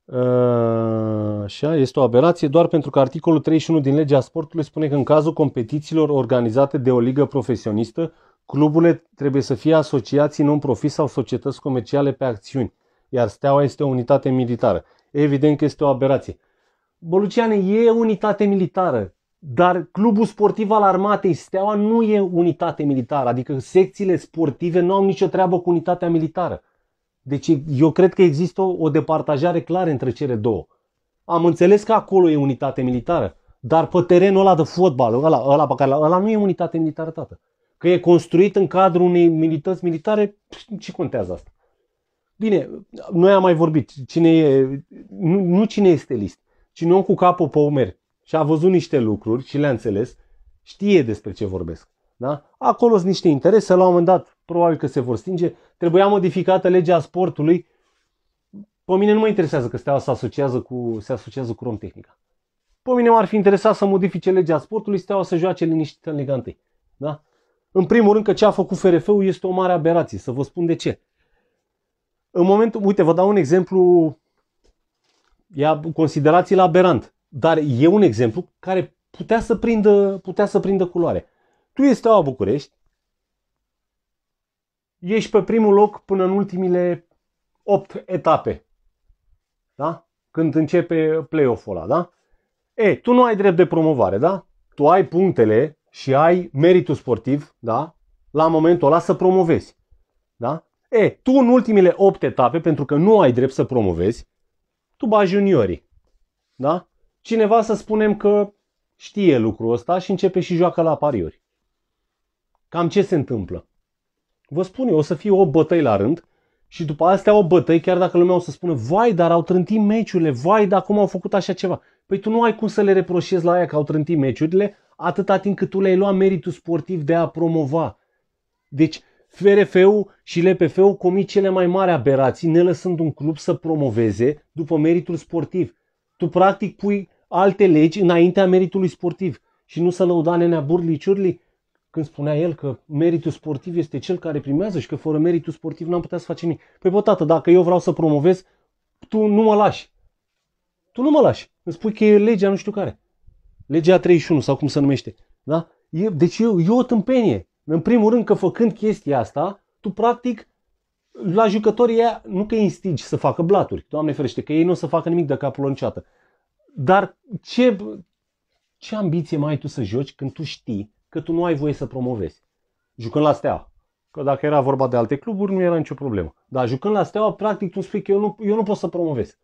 Uh, așa, este o aberație doar pentru că articolul 31 din legea sportului spune că în cazul competițiilor organizate de o ligă profesionistă, cluburile trebuie să fie asociații non-profit sau societăți comerciale pe acțiuni, iar Steaua este o unitate militară. Evident că este o aberație. Bă, Luciane, e unitate militară, dar clubul sportiv al armatei Steaua nu e unitate militară, adică secțiile sportive nu au nicio treabă cu unitatea militară. Deci eu cred că există o, o departajare clară între cele două. Am înțeles că acolo e unitate militară, dar pe terenul ăla de fotbal, ăla, ăla, pe care, ăla nu e unitate militară, tată. Că e construit în cadrul unei milități militare, ce contează asta? Bine, noi am mai vorbit, cine e, nu, nu cine este list, cine om cu capul pe umeri și a văzut niște lucruri și le-a înțeles, știe despre ce vorbesc. Da? Acolo sunt niște interese, la un moment dat probabil că se vor stinge. Trebuia modificată legea sportului. Pe mine nu mă interesează că Steaua se asociază cu, se asociază cu Romtehnica. Pe mine m-ar fi interesat să modifice legea sportului, Steaua să joace liniștită în Liga 1. Da? În primul rând că ce a făcut FRF-ul este o mare aberație. Să vă spun de ce. În momentul, uite, vă dau un exemplu, ia considerați-l aberant, dar e un exemplu care putea să prindă, putea să prindă culoare. Tu ești Steaua București, ești pe primul loc până în ultimile 8 etape. Da? Când începe play-off-ul ăla, da? E, tu nu ai drept de promovare, da? Tu ai punctele și ai meritul sportiv, da? La momentul ăla să promovezi. Da? E, tu în ultimile 8 etape, pentru că nu ai drept să promovezi, tu bagi juniorii. Da? Cineva să spunem că știe lucrul ăsta și începe și joacă la pariuri. Cam ce se întâmplă? Vă spun eu, o să fie o bătăi la rând și după astea o bătăi, chiar dacă lumea o să spună, vai, dar au trântit meciurile, vai, dar cum au făcut așa ceva? Păi tu nu ai cum să le reproșezi la aia că au trântit meciurile atâta timp cât tu le-ai luat meritul sportiv de a promova. Deci, FRF-ul și LPF-ul comit cele mai mari aberații, ne lăsând un club să promoveze după meritul sportiv. Tu practic pui alte legi înaintea meritului sportiv și nu să lăuda nenea burli ciurli când spunea el că meritul sportiv este cel care primează și că fără meritul sportiv n-am putea să facem nimic. Păi, bă, tată, dacă eu vreau să promovez, tu nu mă lași. Tu nu mă lași. Îmi spui că e legea nu știu care. Legea 31 sau cum se numește. Da? E, deci e, e o tâmpenie. În primul rând că făcând chestia asta, tu practic la jucătorii ăia, nu că îi instigi să facă blaturi, Doamne ferește, că ei nu o să facă nimic de capul lor niciodată. Dar ce, ce ambiție mai ai tu să joci când tu știi că tu nu ai voie să promovezi? Jucând la Steaua. Că dacă era vorba de alte cluburi, nu era nicio problemă. Dar jucând la Steaua, practic tu spui că eu nu, eu nu pot să promovez.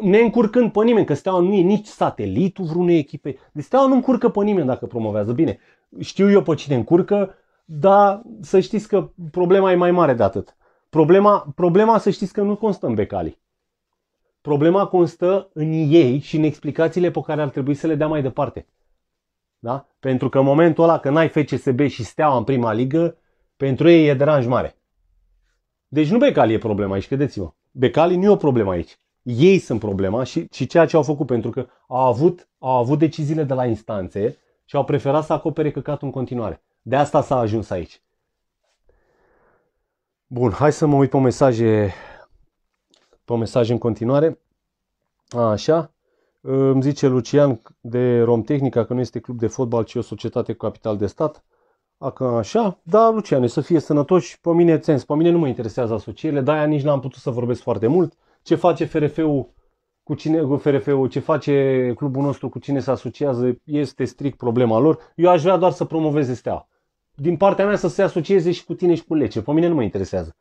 Ne încurcând pe nimeni, că Steaua nu e nici satelitul vreunei echipe. De Steaua nu încurcă pe nimeni dacă promovează. Bine, știu eu pe cine încurcă, dar să știți că problema e mai mare de atât. Problema, problema să știți că nu constă în becali. Problema constă în ei și în explicațiile pe care ar trebui să le dea mai departe. Da? Pentru că în momentul ăla, că n-ai FCSB și Steaua în prima ligă, pentru ei e deranj mare. Deci nu Becali e problema aici, credeți-mă. Becali nu e o problemă aici. Ei sunt problema și, și ceea ce au făcut, pentru că au avut, au avut deciziile de la instanțe și au preferat să acopere căcatul în continuare. De asta s-a ajuns aici. Bun, hai să mă uit pe mesaje, pe mesaje în continuare. Așa. Îmi zice Lucian de Romtehnica că nu este club de fotbal, ci o societate cu capital de stat. Acă așa, da, Luciane, să fie sănătoși, pe mine sens, pe mine nu mă interesează asocierile, de-aia nici n-am putut să vorbesc foarte mult. Ce face FRF-ul cu cine, cu FRF-ul, ce face clubul nostru, cu cine se asociază, este strict problema lor. Eu aș vrea doar să promoveze Steaua. Din partea mea să se asocieze și cu tine și cu Lece. Pe mine nu mă interesează.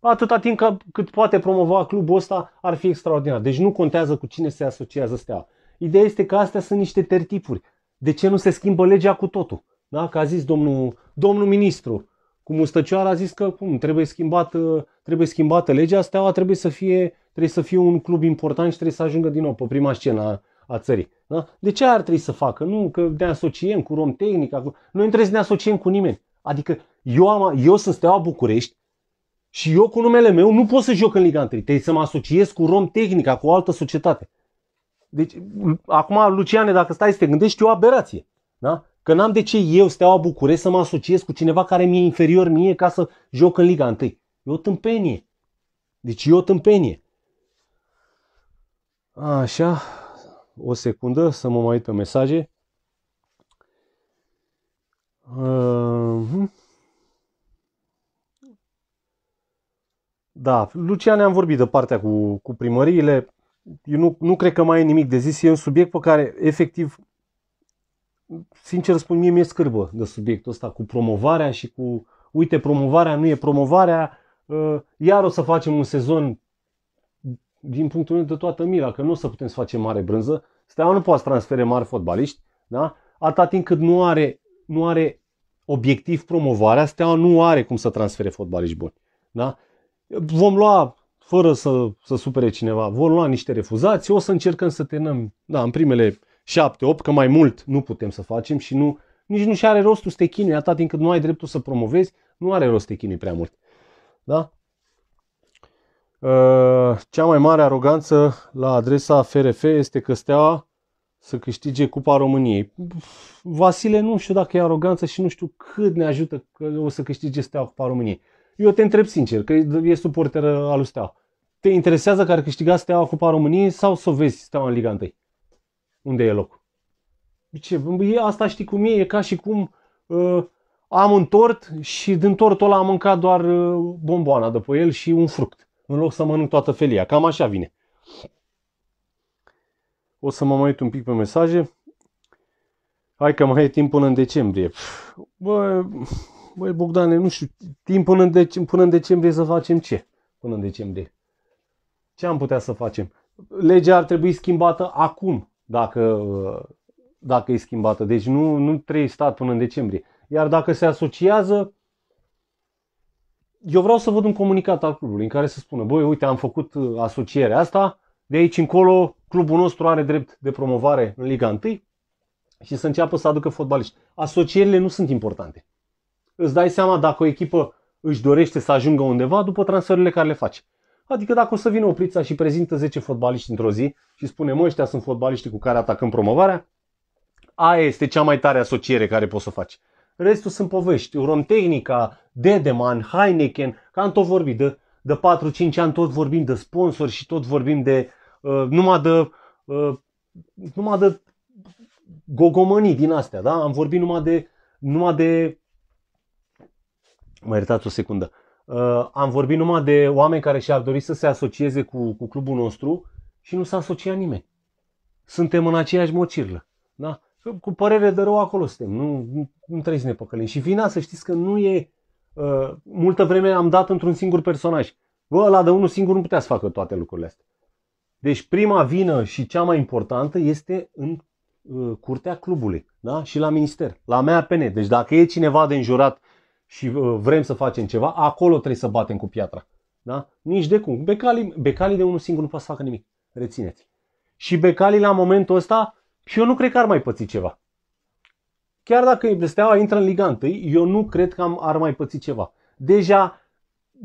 Atâta timp că, cât poate promova clubul ăsta ar fi extraordinar. Deci nu contează cu cine se asociază Steaua. Ideea este că astea sunt niște tertipuri. De ce nu se schimbă legea cu totul? Da? Că a zis domnul, domnul ministru, cu mustăcioara a zis că cum, trebuie, schimbată, trebuie schimbată legea, Steaua trebuie să, fie, trebuie să fie un club important și trebuie să ajungă din nou pe prima scenă a, a țării. Da? De ce ar trebui să facă? Nu că ne asociem cu Romtehnica, cu... noi nu trebuie să ne asociem cu nimeni. Adică eu, am, eu sunt Steaua București și eu cu numele meu nu pot să joc în Liga 1. Trebuie să mă asociez cu Romtehnica, cu o altă societate. Deci, acum, Luciane, dacă stai să te gândești, e o aberație. Da? Că n-am de ce eu, Steaua București, să mă asociez cu cineva care mi-e inferior mie ca să joc în Liga 1. E o tâmpenie. Deci e o tâmpenie. Așa, o secundă să mă mai uit pe mesaje. Uh-huh. Da, Lucian am vorbit de partea cu, cu primăriile. Eu nu, nu cred că mai e nimic de zis. E un subiect pe care, efectiv, sincer spun, mie mi-e scârbă de subiectul ăsta cu promovarea și cu, uite, promovarea nu e promovarea, uh, iar o să facem un sezon din punctul meu de toată mila, că nu o să putem să facem mare brânză. Steaua nu poate să transfere mari fotbaliști, da? atâta timp cât nu are, nu are obiectiv promovarea, Steaua nu are cum să transfere fotbaliști buni. Da? Vom lua, fără să, să supere cineva, vom lua niște refuzați, o să încercăm să tenăm da, în primele 7-8, că mai mult nu putem să facem și nu, nici nu și are rostul să te chinui, atât timp cât nu ai dreptul să promovezi, nu are rost să te chinui prea mult. Da? Uh, cea mai mare aroganță la adresa FRF este că Steaua să câștige Cupa României. Vasile, nu știu dacă e aroganță și nu știu cât ne ajută că o să câștige Steaua Cupa României. Eu te întreb sincer, că e suporter al lui Steaua. Te interesează că ar câștiga Steaua Cupa României sau să o vezi Steaua în Liga 1? Unde e locul? Ce? Asta știi cum e, e ca și cum uh, am un tort și din tortul ăla am mâncat doar uh, bomboana de pe el și un fruct, în loc să mănânc toată felia. Cam așa vine. O să mă mai uit un pic pe mesaje. Hai că mai e timp până în decembrie. Bă, băi Bogdane, nu știu, timp până în, dec- până în decembrie să facem ce? Până în decembrie. Ce am putea să facem? Legea ar trebui schimbată acum dacă, dacă e schimbată. Deci nu, nu trebuie stat până în decembrie. Iar dacă se asociază, eu vreau să văd un comunicat al clubului în care să spună, băi, uite, am făcut asocierea asta, de aici încolo clubul nostru are drept de promovare în Liga 1 și să înceapă să aducă fotbaliști. Asocierile nu sunt importante. Îți dai seama dacă o echipă își dorește să ajungă undeva după transferurile care le face. Adică dacă o să vină Oprița și prezintă 10 fotbaliști într-o zi și spune, mă, ăștia sunt fotbaliștii cu care atacăm promovarea, aia este cea mai tare asociere care poți să faci. Restul sunt povești. Romtehnica, Dedeman, Heineken, că am tot vorbit de, de 4-5 ani, tot vorbim de sponsori și tot vorbim de uh, numai de uh, numai de gogomănii din astea, da? Am vorbit numai de, numai de mă iertați o secundă, uh, am vorbit numai de oameni care și-ar dori să se asocieze cu, cu clubul nostru și nu s-a asociat nimeni. Suntem în aceeași mocirlă. Da? Cu părere de rău acolo suntem. Nu, nu, nu trebuie să ne păcălim. Și vina să știți că nu e... Uh, multă vreme am dat într-un singur personaj. Bă, ăla de unul singur nu putea să facă toate lucrurile astea. Deci prima vină și cea mai importantă este în uh, curtea clubului da? și la minister, la mea PN. Deci dacă e cineva de înjurat și uh, vrem să facem ceva, acolo trebuie să batem cu piatra. Da? Nici de cum. Becali, Becali de unul singur nu poate să facă nimic. Rețineți. Și Becali la momentul ăsta, și eu nu cred că ar mai păți ceva. Chiar dacă Steaua intră în Liga 1, eu nu cred că ar mai păți ceva. Deja,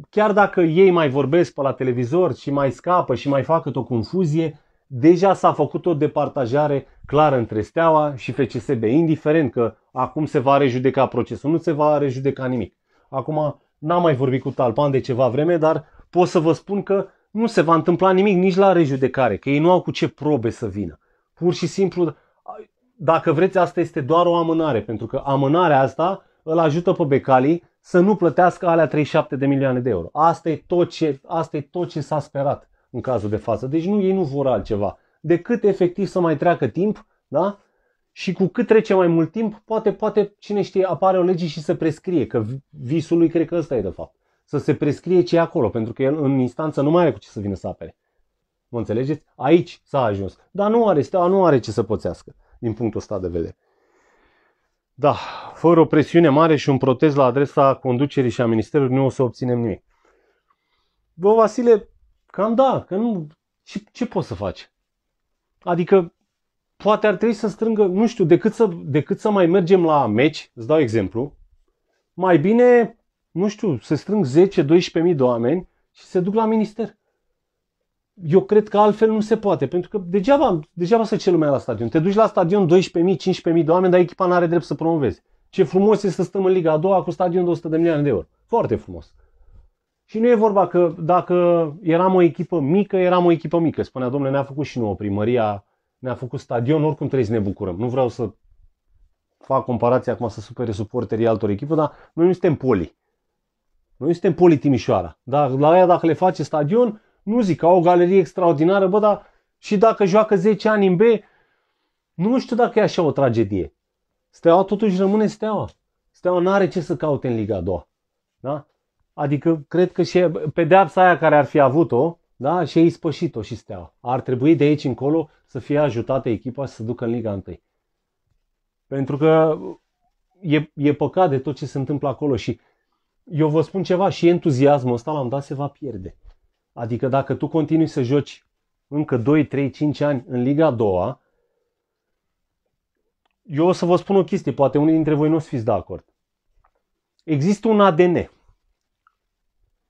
chiar dacă ei mai vorbesc pe la televizor și mai scapă și mai fac o confuzie, deja s-a făcut o departajare clară între Steaua și FCSB, indiferent că acum se va rejudeca procesul, nu se va rejudeca nimic. Acum n-am mai vorbit cu Talpan de ceva vreme, dar pot să vă spun că nu se va întâmpla nimic nici la rejudecare, că ei nu au cu ce probe să vină. Pur și simplu, dacă vreți, asta este doar o amânare, pentru că amânarea asta îl ajută pe Becali să nu plătească alea 37 de milioane de euro. Asta e tot ce, asta e tot ce s-a sperat în cazul de față. Deci nu, ei nu vor altceva decât efectiv să mai treacă timp, da? Și cu cât trece mai mult timp, poate, poate, cine știe, apare o lege și se prescrie, că visul lui cred că ăsta e de fapt. Să se prescrie ce e acolo, pentru că el în instanță nu mai are cu ce să vină să apere. Mă înțelegeți? Aici s-a ajuns. Dar nu are, steaua nu are ce să pățească, din punctul ăsta de vedere. Da, fără o presiune mare și un protest la adresa conducerii și a ministerului nu o să obținem nimic. Bă, Vasile, cam da, că nu... Ce, ce poți să faci? Adică poate ar trebui să strângă, nu știu, decât să, decât să mai mergem la meci, îți dau exemplu, mai bine, nu știu, se strâng 10-12 mii de oameni și se duc la minister. Eu cred că altfel nu se poate, pentru că degeaba, degeaba să ce lumea la stadion. Te duci la stadion 12.000, 15.000 de oameni, dar echipa nu are drept să promovezi. Ce frumos este să stăm în Liga a doua cu stadion de 100 de milioane de euro. Foarte frumos. Și nu e vorba că dacă eram o echipă mică, eram o echipă mică. Spunea, domnule, ne-a făcut și nouă primăria, ne-a făcut stadion, oricum trebuie să ne bucurăm. Nu vreau să fac comparația acum să supere suporterii altor echipe, dar noi nu suntem poli. Noi nu suntem poli Timișoara. Dar la aia dacă le face stadion, nu zic, au o galerie extraordinară, bă, dar și dacă joacă 10 ani în B, nu știu dacă e așa o tragedie. Steaua totuși rămâne steaua. Steaua nu are ce să caute în Liga a doua. Da? Adică cred că și pedeapsa aia care ar fi avut-o, da, și ei spășit-o și steaua. Ar trebui de aici încolo să fie ajutată echipa să se ducă în Liga 1. Pentru că e, e păcat de tot ce se întâmplă acolo și eu vă spun ceva, și entuziasmul ăsta l-am dat se va pierde. Adică dacă tu continui să joci încă 2, 3, 5 ani în Liga a doua, eu o să vă spun o chestie, poate unii dintre voi nu o să fiți de acord. Există un ADN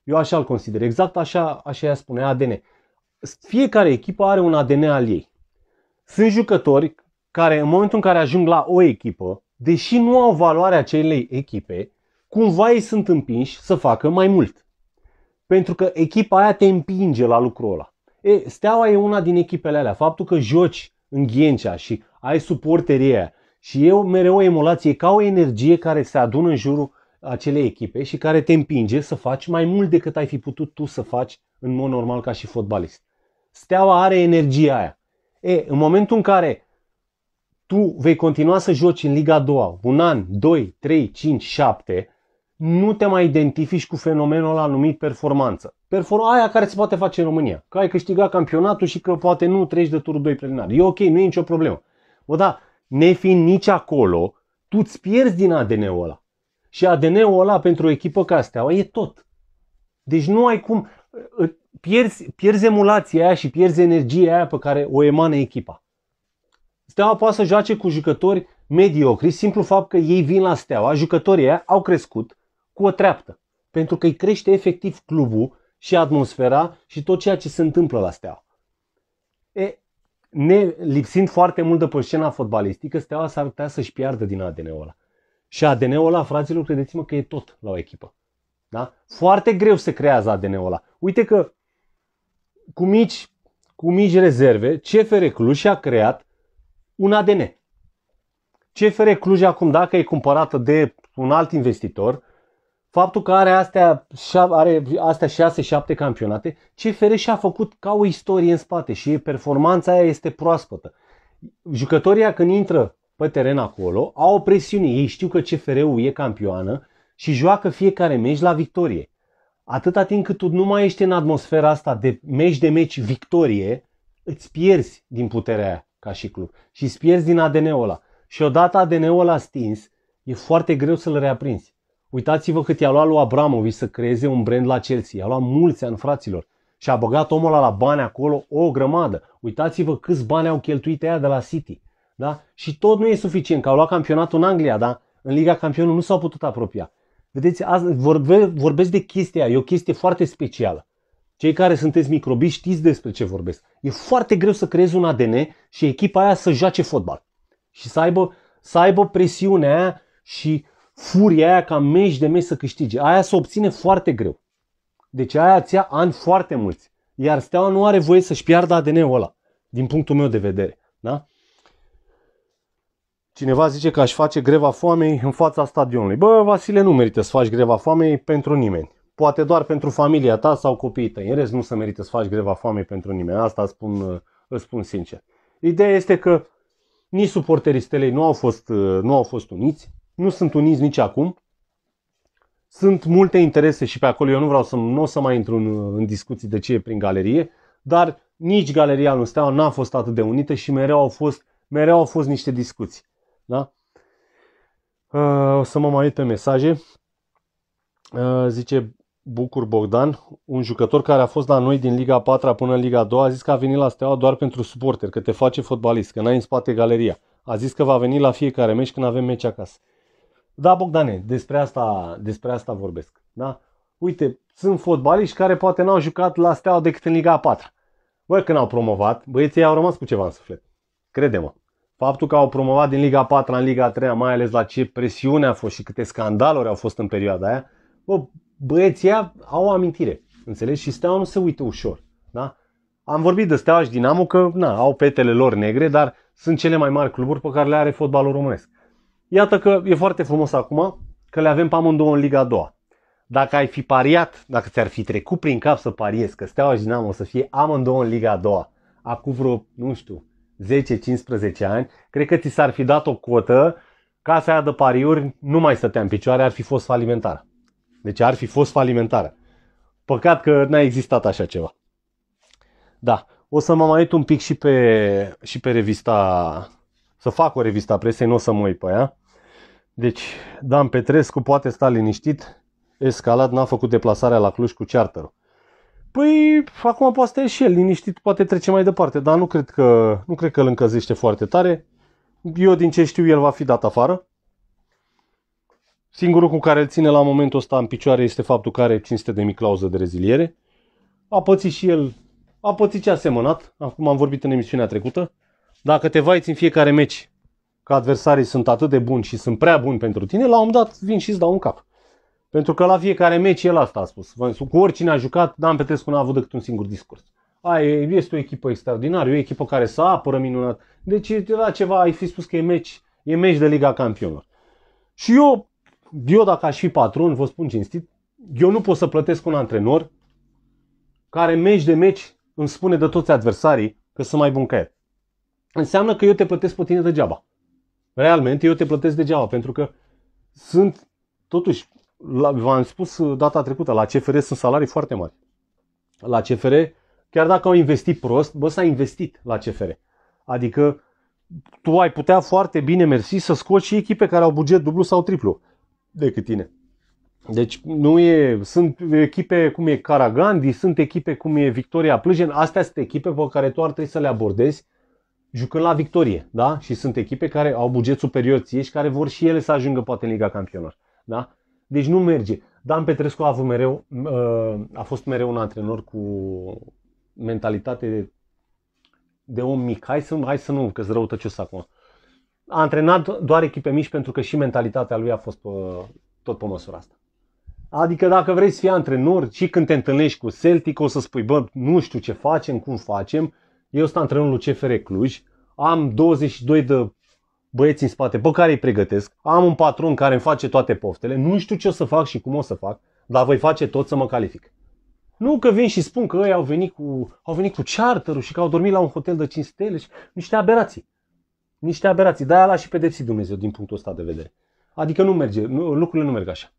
eu așa îl consider, exact așa, așa ea spune, ADN. Fiecare echipă are un ADN al ei. Sunt jucători care în momentul în care ajung la o echipă, deși nu au valoarea acelei echipe, cumva ei sunt împinși să facă mai mult. Pentru că echipa aia te împinge la lucrul ăla. E, Steaua e una din echipele alea. Faptul că joci în Ghencea și ai suporterii aia și e mereu o emulație, ca o energie care se adună în jurul acele echipe și care te împinge să faci mai mult decât ai fi putut tu să faci în mod normal ca și fotbalist. Steaua are energia aia. E, în momentul în care tu vei continua să joci în Liga 2 un an, 2, 3, 5, 7, nu te mai identifici cu fenomenul ăla numit performanță. Perform- aia care se poate face în România. Că ai câștigat campionatul și că poate nu treci de turul 2 preliminar. E ok, nu e nicio problemă. Bă, da, nefiind nici acolo, tu îți pierzi din ADN-ul ăla. Și ADN-ul ăla pentru o echipă ca Steaua e tot. Deci nu ai cum, pierzi, pierzi emulația aia și pierzi energia aia pe care o emană echipa. Steaua poate să joace cu jucători mediocri, simplu fapt că ei vin la Steaua, jucătorii aia au crescut cu o treaptă. Pentru că îi crește efectiv clubul și atmosfera și tot ceea ce se întâmplă la Steaua. E, ne lipsind foarte mult de pe scena fotbalistică, Steaua s-ar putea să-și piardă din ADN-ul ăla. Și ADN-ul ăla, fraților, credeți-mă că e tot la o echipă. Da? Foarte greu se creează ADN-ul ăla. Uite că cu mici, cu mici rezerve, CFR Cluj și-a creat un ADN. CFR Cluj acum, dacă e cumpărată de un alt investitor, faptul că are astea, are astea 6-7 campionate, CFR și-a făcut ca o istorie în spate și performanța aia este proaspătă. Jucătorii când intră pe teren acolo, au o presiune. Ei știu că CFR-ul e campioană și joacă fiecare meci la victorie. Atâta timp cât tu nu mai ești în atmosfera asta de meci de meci victorie, îți pierzi din puterea aia ca și club și îți pierzi din ADN-ul ăla. Și odată ADN-ul ăla stins, e foarte greu să-l reaprinzi. Uitați-vă cât i-a luat lui Abramovic să creeze un brand la Chelsea. I-a luat mulți ani, fraților. Și a băgat omul ăla la bani acolo o grămadă. Uitați-vă câți bani au cheltuit ea de la City. Da? Și tot nu e suficient, că au luat campionatul în Anglia, da? În Liga Campionului nu s-au putut apropia. Vedeți, vorbe, vorbesc de chestia e o chestie foarte specială. Cei care sunteți microbiști știți despre ce vorbesc. E foarte greu să creezi un ADN și echipa aia să joace fotbal. Și să aibă, să aibă presiunea aia și furia aia ca meci de meci să câștige. Aia se obține foarte greu. Deci aia ți ia ani foarte mulți. Iar Steaua nu are voie să-și piardă ADN-ul ăla, din punctul meu de vedere. Da? Cineva zice că aș face greva foamei în fața stadionului. Bă, Vasile, nu merită să faci greva foamei pentru nimeni. Poate doar pentru familia ta sau copiii tăi. În rest, nu se merită să faci greva foamei pentru nimeni. Asta spun, îți spun sincer. Ideea este că nici suporterii stelei nu au fost, nu au fost uniți, nu sunt uniți nici acum. Sunt multe interese și pe acolo eu nu vreau să, nu o să mai intru în, în discuții de ce e prin galerie, dar nici galeria lui Steaua n-a fost atât de unită și mereu au fost, mereu au fost niște discuții. Da? Uh, o să mă mai uit pe mesaje. Uh, zice Bucur Bogdan, un jucător care a fost la noi din Liga 4 până în Liga 2, a zis că a venit la Steaua doar pentru suporter, că te face fotbalist, că n-ai în spate galeria. A zis că va veni la fiecare meci când avem meci acasă. Da, Bogdane, despre asta, despre asta vorbesc. Da? Uite, sunt fotbaliști care poate n-au jucat la Steaua decât în Liga 4. Băi, când au promovat, băieții au rămas cu ceva în suflet. Crede-mă. Faptul că au promovat din Liga 4 în Liga 3, mai ales la ce presiune a fost și câte scandaluri au fost în perioada aia, bă, băieții au o amintire. Înțelegi? Și Steaua nu se uită ușor. Da? Am vorbit de Steaua și Dinamo că na, au petele lor negre, dar sunt cele mai mari cluburi pe care le are fotbalul românesc. Iată că e foarte frumos acum că le avem pe amândouă în Liga 2. Dacă ai fi pariat, dacă ți-ar fi trecut prin cap să pariezi că Steaua și Dinamo să fie amândouă în Liga 2, acum vreo, nu știu, 10-15 ani, cred că ți s-ar fi dat o cotă, casa aia de pariuri nu mai stătea în picioare, ar fi fost falimentară. Deci ar fi fost falimentară. Păcat că n-a existat așa ceva. Da, o să mă mai uit un pic și pe, și pe revista, să fac o revista presei, nu o să mă uit pe ea. Deci, Dan Petrescu poate sta liniștit, Escalat n-a făcut deplasarea la Cluj cu charterul. Păi, acum poate să și el liniștit, poate trece mai departe, dar nu cred că, nu cred că îl încălzește foarte tare. Eu, din ce știu, el va fi dat afară. Singurul cu care îl ține la momentul ăsta în picioare este faptul că are 500 de mii clauză de reziliere. A pățit și el, a pățit ce a semănat, acum am vorbit în emisiunea trecută. Dacă te vaiți în fiecare meci că adversarii sunt atât de buni și sunt prea buni pentru tine, la un moment dat vin și îți dau un cap. Pentru că la fiecare meci el asta a spus. Cu oricine a jucat, Dan Petrescu n-a avut decât un singur discurs. Ai, este o echipă extraordinară, e o echipă care să apără minunat. Deci la ceva ai fi spus că e meci, e meci de Liga Campionilor. Și eu, eu dacă aș fi patron, vă spun cinstit, eu nu pot să plătesc un antrenor care meci de meci îmi spune de toți adversarii că sunt mai bun ca el. Înseamnă că eu te plătesc pe tine degeaba. Realmente eu te plătesc degeaba, pentru că sunt, totuși, v-am spus data trecută, la CFR sunt salarii foarte mari. La CFR, chiar dacă au investit prost, bă, s-a investit la CFR. Adică tu ai putea foarte bine, mersi, să scoți și echipe care au buget dublu sau triplu decât tine. Deci nu e, sunt echipe cum e Caragandi, sunt echipe cum e Victoria Plâjen, astea sunt echipe pe care tu ar trebui să le abordezi jucând la victorie, da? Și sunt echipe care au buget superior ție și care vor și ele să ajungă poate în Liga Campionilor, da? Deci nu merge. Dan Petrescu a, avut mereu, uh, a fost mereu un antrenor cu mentalitate de om mic. Hai să, hai să nu, că-s răutăcios acum. A antrenat doar echipe mici pentru că și mentalitatea lui a fost pe, tot pe măsura asta. Adică dacă vrei să fii antrenor și când te întâlnești cu Celtic o să spui, bă, nu știu ce facem, cum facem. Eu sunt antrenorul CFR Cluj, am 22 de băieți în spate pe care îi pregătesc, am un patron care îmi face toate poftele, nu știu ce o să fac și cum o să fac, dar voi face tot să mă calific. Nu că vin și spun că ei au venit cu, au venit cu charterul și că au dormit la un hotel de 5 stele și niște aberații. Niște aberații. De-aia l-a și pedepsit Dumnezeu din punctul ăsta de vedere. Adică nu merge, nu, lucrurile nu merg așa.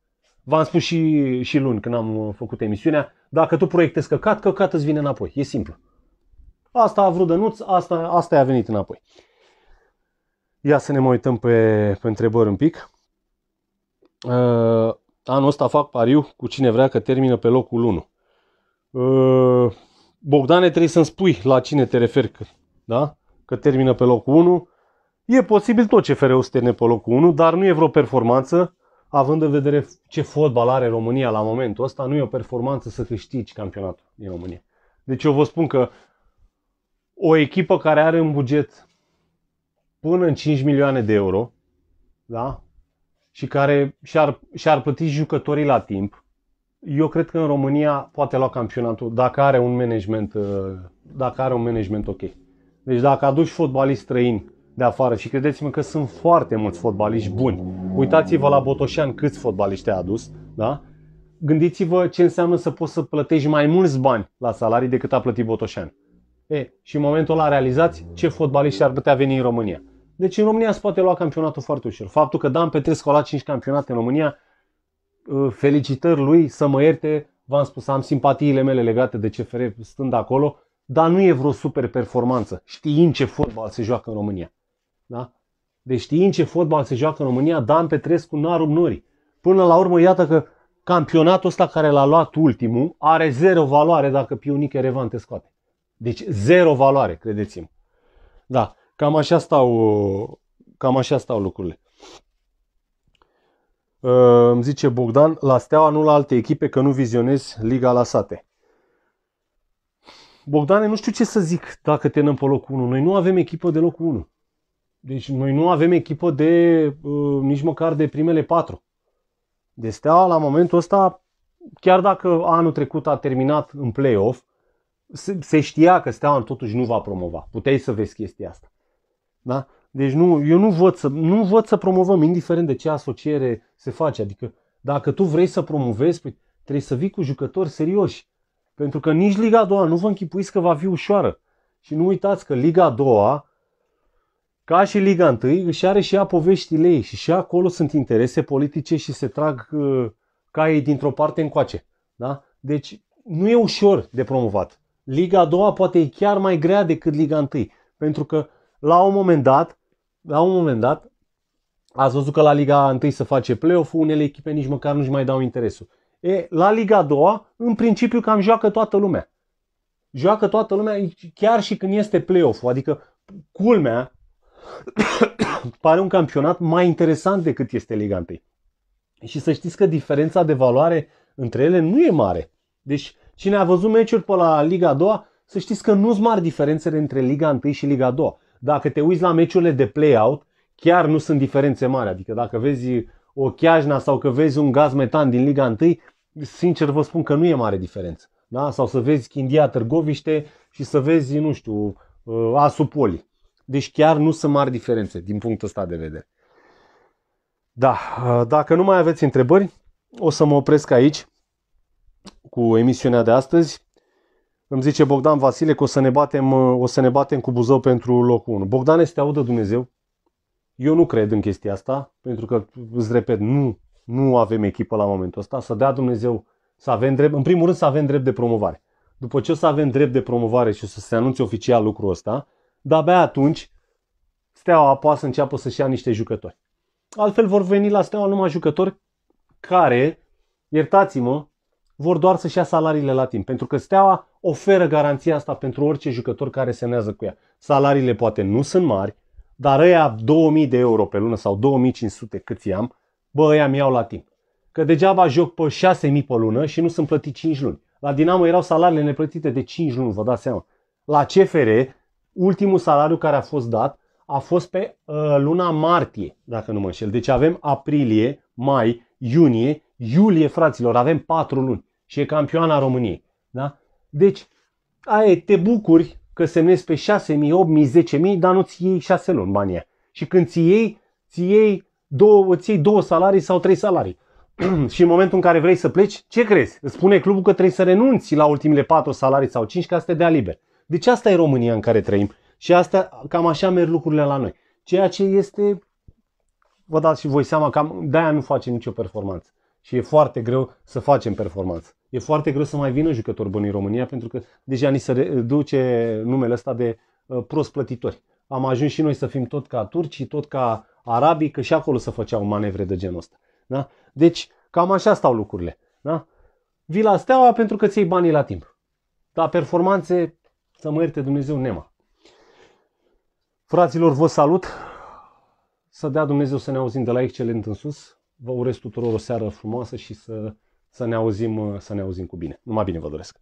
V-am spus și, și luni când am făcut emisiunea, dacă tu proiectezi căcat, căcat îți vine înapoi. E simplu. Asta a vrut Dănuț, asta, asta a venit înapoi. Ia să ne mai uităm pe, pe întrebări un pic. Uh, anul ăsta fac pariu cu cine vrea că termină pe locul 1. Uh, Bogdane, trebuie să-mi spui la cine te referi, că, da? că termină pe locul 1. E posibil tot CFR-ul să termine pe locul 1, dar nu e vreo performanță, având în vedere ce fotbal are România la momentul ăsta, nu e o performanță să câștigi campionatul din România. Deci eu vă spun că o echipă care are un buget până în 5 milioane de euro, da? și care și-ar, și-ar plăti jucătorii la timp, eu cred că în România poate lua campionatul dacă are un management, uh, dacă are un management ok. Deci dacă aduci fotbaliști străini de afară și credeți-mă că sunt foarte mulți fotbaliști buni. Uitați-vă la Botoșan câți fotbaliști a adus, da? Gândiți-vă ce înseamnă să poți să plătești mai mulți bani la salarii decât a plătit Botoșan. E, și în momentul ăla realizați ce fotbaliști ar putea veni în România. Deci în România se poate lua campionatul foarte ușor. Faptul că Dan Petrescu a luat 5 campionate în România, uh, felicitări lui, să mă ierte, v-am spus, am simpatiile mele legate de CFR stând acolo, dar nu e vreo super performanță, știind ce fotbal se joacă în România. Da? Deci știind ce fotbal se joacă în România, Dan Petrescu n-a rupt nori. Până la urmă, iată că campionatul ăsta care l-a luat ultimul are zero valoare dacă Pionic Erevan te scoate. Deci zero valoare, credeți-mă. Da, cam așa stau, cam așa stau lucrurile. Uh, îmi zice Bogdan, la Steaua, nu la alte echipe, că nu vizionezi Liga la sate. Bogdane, nu știu ce să zic dacă te pe locul 1. Noi nu avem echipă de locul 1. Deci noi nu avem echipă de uh, nici măcar de primele patru. De Steaua, la momentul ăsta, chiar dacă anul trecut a terminat în play-off, se, se știa că Steaua totuși nu va promova. Puteai să vezi chestia asta. Da? Deci nu, eu nu văd, să, nu văd să promovăm, indiferent de ce asociere se face. Adică dacă tu vrei să promovezi, păi, trebuie să vii cu jucători serioși. Pentru că nici Liga a doua nu vă închipuiți că va fi ușoară. Și nu uitați că Liga a doua, ca și Liga 1, își are și ea poveștile ei. Și și acolo sunt interese politice și se trag uh, caii dintr-o parte încoace. Da? Deci nu e ușor de promovat. Liga a doua poate e chiar mai grea decât Liga 1. Pentru că la un moment dat, la un moment dat, ați văzut că la Liga 1 se face play-off, unele echipe nici măcar nu-și mai dau interesul. E, la Liga 2, în principiu cam joacă toată lumea. Joacă toată lumea, chiar și când este play-off, adică culmea, (coughs) pare un campionat mai interesant decât este Liga 1. Și să știți că diferența de valoare între ele nu e mare. Deci Cine a văzut meciuri pe la Liga 2, să știți că nu sunt mari diferențele între Liga 1 și Liga 2. Dacă te uiți la meciurile de play-out, chiar nu sunt diferențe mari. Adică dacă vezi o chiajna sau că vezi un gaz metan din Liga 1, sincer vă spun că nu e mare diferență. Da? Sau să vezi Chindia Târgoviște și să vezi, nu știu, uh, Asupoli. Deci chiar nu sunt mari diferențe din punctul ăsta de vedere. Da, uh, dacă nu mai aveți întrebări, o să mă opresc aici cu emisiunea de astăzi. Îmi zice Bogdan Vasile că o să ne batem, o să ne batem cu Buzău pentru locul 1. Bogdan este audă Dumnezeu. Eu nu cred în chestia asta, pentru că, îți repet, nu, nu avem echipă la momentul ăsta. Să dea Dumnezeu să avem drept, în primul rând să avem drept de promovare. După ce o să avem drept de promovare și o să se anunțe oficial lucrul ăsta, de-abia atunci Steaua poate să înceapă să-și ia niște jucători. Altfel vor veni la Steaua numai jucători care, iertați-mă, vor doar să-și ia salariile la timp. Pentru că Steaua oferă garanția asta pentru orice jucător care semnează cu ea. Salariile poate nu sunt mari, dar ăia 2000 de euro pe lună sau 2500 cât am, bă, ăia mi iau la timp. Că degeaba joc pe 6000 pe lună și nu sunt plătit 5 luni. La Dinamo erau salariile neplătite de 5 luni, vă dați seama. La CFR, ultimul salariu care a fost dat a fost pe uh, luna martie, dacă nu mă înșel. Deci avem aprilie, mai, iunie, iulie, fraților, avem 4 luni și e campioana României. Da? Deci, aia te bucuri că semnezi pe 6.000, 8.000, 10.000, dar nu-ți iei 6 luni banii Și când ți iei, ți iei două, îți iei două salarii sau trei salarii. (clears throat) și în momentul în care vrei să pleci, ce crezi? Îți spune clubul că trebuie să renunți la ultimele patru salarii sau cinci ca să te dea liber. Deci asta e România în care trăim și asta, cam așa merg lucrurile la noi. Ceea ce este, vă dați și voi seama, cam de-aia nu facem nicio performanță. Și e foarte greu să facem performanță. E foarte greu să mai vină jucători buni în România pentru că deja ni se duce numele ăsta de uh, prost plătitori. Am ajuns și noi să fim tot ca turcii, tot ca arabii, că și acolo se făceau manevre de genul ăsta. Da? Deci, cam așa stau lucrurile. Da? Vii la Steaua pentru că ți iei banii la timp. Dar performanțe, să mă ierte Dumnezeu, nema. Fraților, vă salut! Să dea Dumnezeu să ne auzim de la excelent în sus. Vă urez tuturor o seară frumoasă și să, să, ne, auzim, să ne auzim cu bine. Numai bine vă doresc!